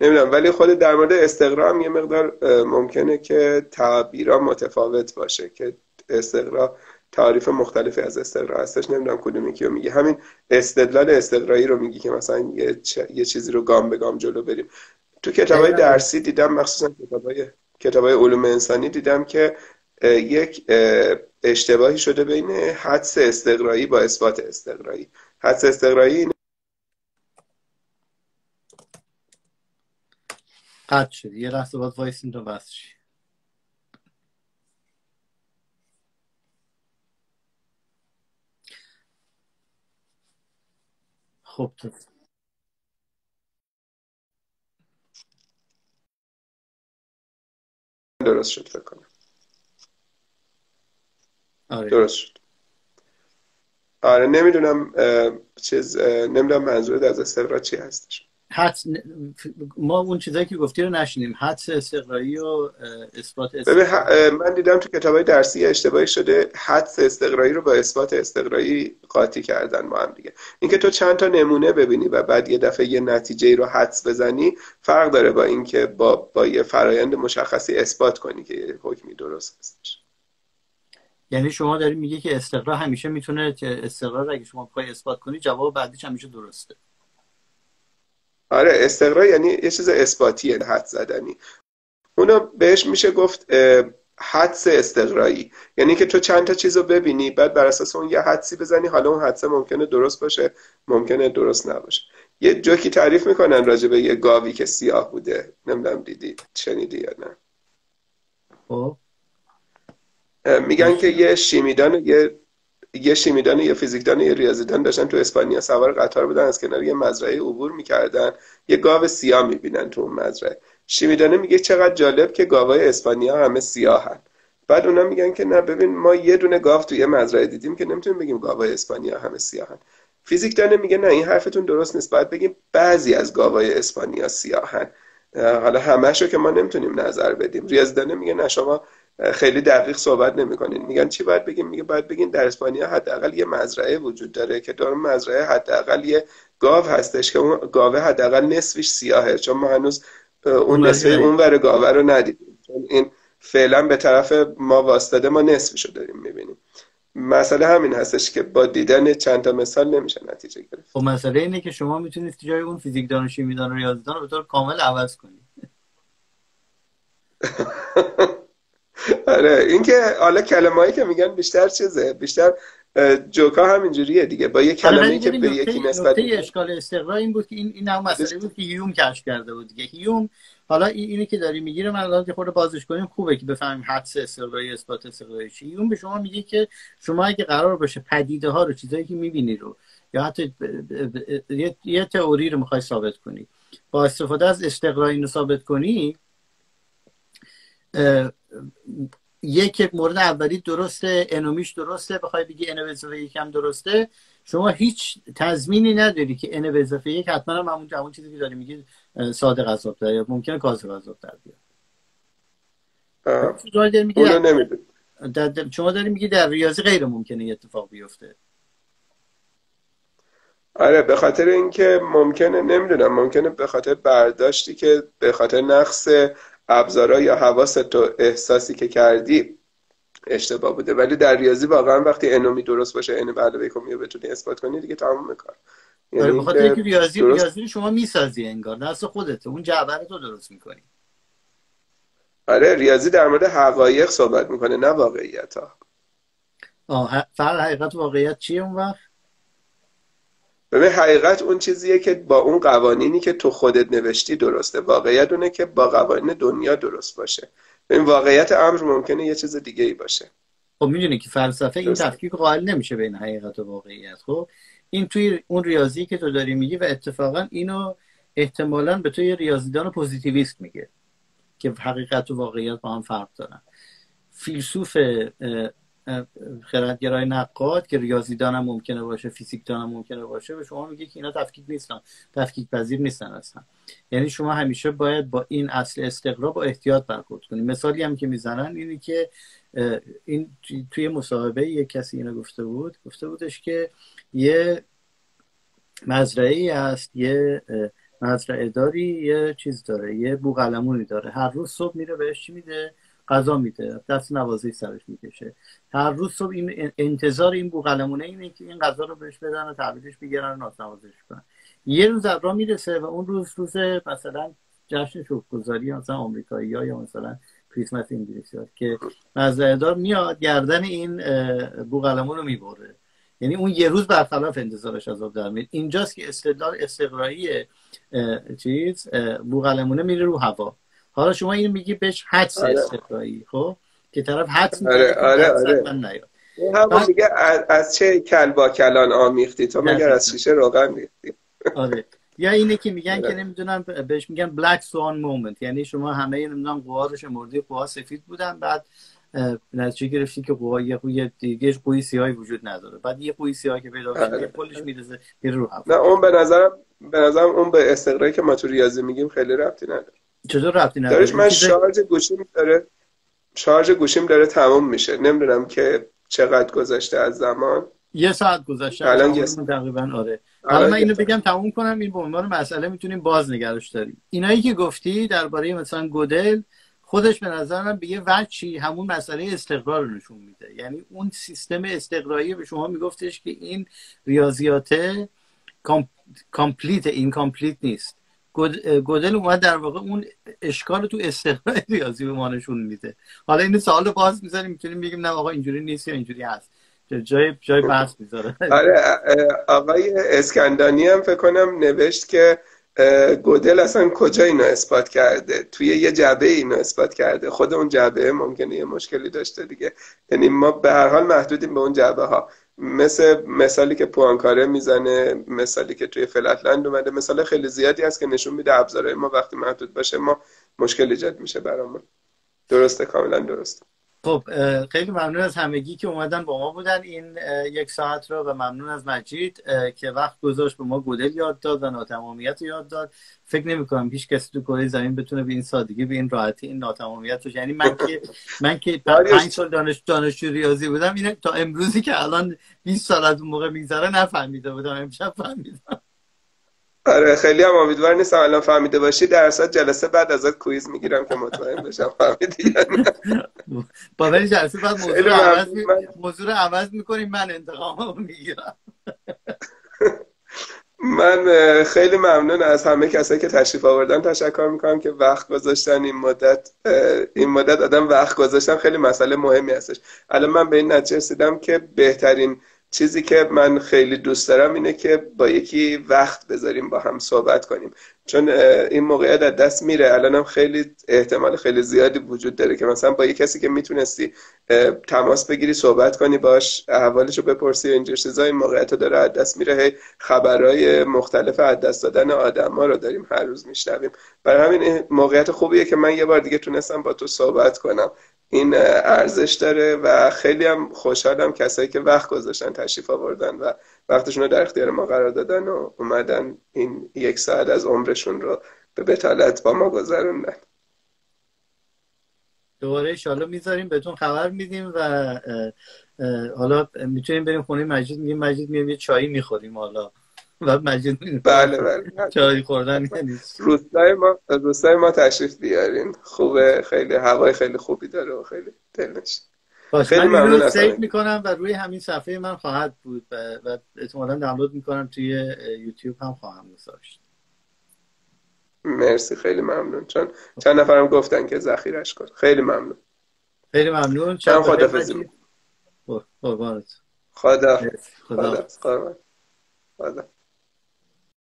نمی‌دونم ولی خود در مورد استقرا هم یه مقدار ممکنه که تعبیرا متفاوت باشه که استقرا تعریف مختلفی از استقرا هستش. نمی‌دونم کدومی کیو میگه. همین استدلال استقرایی رو میگی که مثلا یه, یه چیزی رو گام به گام جلو بریم. تو کتابای درسی دیدم مخصوصا کتابای کتابای علوم انسانی دیدم که یک اشتباهی شده بین حدس استقرایی با اثبات استقرایی. حدس استقرایی قد شد. یه لحظه باید وایسیم تا بس خب درست شد فکر کنم. آره. درست شد. آره نمی‌دونم چیز نمی‌دونم منظورت از استقرا چی هستش. حد ما اون چیزایی که گفتی رو نشینیم حدس استقرایی و اثبات استقرایی من دیدم تو کتابای درسی اشتباهی شده. حدس استقرایی رو با اثبات استقرایی قاطی کردن با هم دیگه. اینکه تو چند تا نمونه ببینی و بعد یه دفعه یه نتیجه رو حدس بزنی فرق داره با اینکه با با یه فرایند مشخصی اثبات کنی که یه حکمی درست هستش. یعنی شما داری میگی که استقرا همیشه می‌تونه استقرار اگه شما بخوای اثبات کنی جواب بعدیش همیشه درسته. آره استقرا یعنی یه چیز اثباتیه حد زدنی. اونو بهش میشه گفت حدس استقرایی. یعنی که تو چند تا چیز رو ببینی بعد بر اساس اون یه حدسی بزنی حالا اون حدسه ممکنه درست باشه ممکنه درست نباشه. یه جوکی تعریف می‌کنن راجع به یه گاوی که سیاه بوده. نمی‌دونم دیدی شنیدی یا نه؟ خب. میگن که یه شیمیدان یه یه شیمیدان یه فیزیکدان یه ریاضیدان داشتن تو اسپانیا. سوار قطار بودن از کنار یه مزرعه عبور می‌کردن. یه گاو سیاه می‌بینن تو اون مزرعه. شیمیدانه میگه چقدر جالب که گاوای اسپانیا همه سیاهن. بعد اونا میگن که نه ببین ما یه دونه گاو تو یه مزرعه دیدیم که نمی‌تونیم بگیم گاوای اسپانیا همه سیاهن. فیزیکدانه میگه نه این حرفتون درست نیست. باید بگیم بعضی از گاوای اسپانیا سیاهن. حالا همهشو که ما نمی‌تونیم نظر بدیم. ریاضیدانه میگه نه شما خیلی دقیق صحبت نمی‌کنین. میگن چی باید بگیم؟ میگه باید بگین در اسپانیا حداقل یه مزرعه وجود داره که در مزرعه حداقل یه گاو هستش که اون گاوه حداقل نصفش سیاهه. چون ما هنوز اون نصف اون ور گاوه رو ندیدیم. چون این فعلا به طرف ما واسطه ما نصفشو داریم می‌بینیم. مسئله همین هستش که با دیدن چند تا مثال نمیشه نتیجه گرفت. خب مسئله اینه که شما می‌تونید جای اون فیزیکدان و شیمیدان و ریاضیدان رو به طور کامل عوض کنید. [laughs] آره اینکه حالا کلمه‌ای که میگن بیشتر چیزه؟ بیشتر جوکا همینجوریه دیگه. با یه کلمه‌ای آره، که به یکی نسبت اشکال استقرا این بود که این این هم مسئله بود که هیوم کشف کرده بود دیگه. هیوم حالا اینی که داری می‌گیره من الان خود بازش کنیم خوبه که بفهمیم حدس استقرایی اثبات استقرایی چی. هیوم به شما میگه که شما اگه قرار باشه پدیده ها رو چیزایی که می‌بینی رو یا حتی یه تئوری رو می‌خوای ثابت کنی با استفاده از استقرایی رو ثابت کنی یک مورد اولی درسته انومیش درسته بخوای بگی ان اضافه یک هم درسته. شما هیچ تضمینی نداری که ان اضافه یک حتما هم همون همون چیزی که داری میگی ساده غذاب داره یا ممکنه کاذب غذاب در بیاد. شما داری میگی در ریاضی غیر ممکنه اتفاق بیفته. آره به خاطر اینکه ممکنه نمی‌دونم ممکنه به خاطر برداشتی که به خاطر نقص ابزارا یا حواست تو احساسی که کردی اشتباه بوده. ولی در ریاضی واقعا وقتی انومی درست باشه ان به علاوه رو بتونی اثبات کنی دیگه تمام کار. یعنی بخاطر اینکه ریاضی درست... ریاضی شما می‌سازی انگار دست خودته اون جعبه تو درست می‌کنی. آره ریاضی در مورد حقایق صحبت می‌کنه نه واقعیت ها آه فرق حقیقت واقعیت چیه اون وقت؟ ببین حقیقت اون چیزیه که با اون قوانینی که تو خودت نوشتی درسته. واقعیت اونه که با قوانین دنیا درست باشه. ببین واقعیت امر ممکنه یه چیز دیگه ای باشه. خب می‌دونی که فلسفه این تفکیک قائل نمیشه بین حقیقت و واقعیت. خب این توی اون ریاضی که تو داری میگی و اتفاقا اینو احتمالا به توی ریاضیدان پوزیتیویست میگه که حقیقت و واقعیت با هم فرق دارن. فیلسوف خردگرای نقاد که ریاضیدان هم ممکنه باشه فیزیکدان هم ممکنه باشه و شما میگه که اینا تفکیک نیستن تفکیک پذیر نیستن اصلا. یعنی شما همیشه باید با این اصل استقرا با احتیاط برخورد کنید مثالی هم که می‌زنن اینه که این توی مصاحبه یک کسی اینو گفته بود گفته بودش که یه مزرعه ای هست یه مزرعه داری یه چیز داره یه بوغلمونی داره. هر روز صبح میره بهش چی میده؟ غذا میده دست نوازی سرش می‌کشه. هر روز صبح این انتظار این بوغلمونه اینه که این غذا رو بهش بدن و تحویلش بگیرن و نوازش کنن. یه روز را می‌رسه و اون روز روز مثلا جشن شکرگزاری مثلا آمریکایی یا مثلا کریسمس انگلیسی که مزرعهدار میاد گردن این بوغلمون رو می‌بره. یعنی اون یه روز برخلاف انتظارش از در میاد. اینجاست که استدلال استقرایی چیز بوغلمونه میره رو هوا. حالا شما این میگی بهش حدس آره. استقرایی خب؟ که طرف حدس آره آره آره. هم میگه از, چه کل با کلان آمیختی؟ تو مگر از شیشه روغن میختی آره. یا اینه که میگن که آره. نمی‌دونم بهش میگن بلک سوان مومنت یعنی شما همه نمی‌دونم قوا رو شمردی قوا سفید بودن بعد نتیجه گرفتی که قوا یه قوی دیگه قوی سیاهی وجود نداره. بعد یه قوی سیاهی که پیدا کنی آره. کلش میرزه میره رو نه اون به نظرم به نظرم اون به استقرایی که ما تو ریاضی میگیم خیلی ربطی نداره. چطور ربطی نداره؟ دارش من شارژ گوشیم داره شارژ گوشیم داره تموم میشه. نمی‌دونم که چقدر گذشته از زمان. یه ساعت گذشته الان یه تقریبا آره. حالا من اینو بگم تموم کنم. این به عنوان مسئله می‌تونیم باز نگرش داریم. اینایی که گفتی درباره مثلا گودل خودش به نظر من به یه وجهی همون مسئله استقرا رو نشون میده. یعنی اون سیستم استقرایی به شما میگفتش که این ریاضیات complete این complete نیست. گودل اومد در واقع اون اشکال تو استقرای ریاضی به ما نشون میده. حالا این سوال باز می‌ذاریم می‌تونیم بگیم نه آقا اینجوری نیست یا اینجوری هست. جای جای بحث می‌ذاره. آره آقای اسکندانی هم فکر کنم نوشت که گودل اصلا کجا اینو اثبات کرده؟ توی یه جعبه اینو اثبات کرده. خود اون جعبه ممکنه یه مشکلی داشته دیگه. یعنی ما به هر حال محدودیم به اون جعبه ها مثل مثالی که پوانکاره می‌زنه مثالی که توی فلتلند اومده مثال خیلی زیادی هست که نشون میده ابزارهای ما وقتی محدود باشه ما مشکل ایجاد میشه برامون. درسته؟ کاملا درسته. خب خیلی ممنون از همگی که اومدن با ما بودن. این یک ساعت رو و ممنون از مجید که وقت گذاشت به ما گودل یاد داد و ناتمامیت یاد داد. فکر نمی کنم هیچ کسی تو کره زمین بتونه به این سادگی به این راحتی این ناتمامیت رو یعنی من که من که پنج سال دانش دانشجو ریاضی بودم این تا امروزی که الان 20 سال از اون موقع میگذره نفهمیده بودم امشب فهمیدم. آره خیلی هم امیدوار نیستم الان فهمیده باشی. در اصل جلسه بعد ازت کویز می‌گیرم که مطمئن بشم فهمیدی [laughs] با ولی جلسه بعد موضوع عوض, می... موضوع عوض می‌کنیم من انتقام می‌گیرم. [laughs] من خیلی ممنون از همه کسایی که تشریف آوردن. تشکر می‌کنم که وقت گذاشتن. این مدت این مدت آدم وقت گذاشتن. خیلی مسئله مهمی هستش. الان من به این نتیجه رسیدم که بهترین چیزی که من خیلی دوست دارم اینه که با یکی وقت بذاریم با هم صحبت کنیم. چون این موقعیت از دست میره. الان هم خیلی احتمال خیلی زیادی وجود داره که مثلا با یه کسی که می‌تونستی تماس بگیری صحبت کنی باش احوالش رو بپرسی اینجور چیزا این موقعیت رو داره از دست میره. هی خبرهای مختلف از دست دادن آدم ها رو داریم هر روز میشنویم. برای همین موقعیت خوبیه که من یه بار دیگه تونستم با تو صحبت کنم. این ارزش داره و خیلی هم خوشحالم کسایی که وقت گذاشتن تشریف آوردن و وقتشون رو در اختیار ما قرار دادن و اومدن این یک ساعت از عمرشون رو به بتالت با ما گذروندن. دوباره ایشالا می‌ذاریم بهتون خبر میدیم و حالا می‌تونیم بریم خونه مجید میگیم مجید میگیم یه چایی می‌خوریم حالا. و مجید بله بله. چای خوردن نیست. روستای ما روستای ما تشریف بیارین. خوبه خیلی هوای خیلی خوبی داره و خیلی دلنشین خیلی من رو سیو می‌کنم و روی همین صفحه من خواهد بود و احتمالا دانلود می‌کنم توی یوتیوب هم خواهم گذاشت. مرسی خیلی ممنون. چون چند نفرم گفتن که ذخیرش کن. خیلی ممنون. خیلی ممنون. چند خدا. قربانت خدا خدا. خدا, خدا.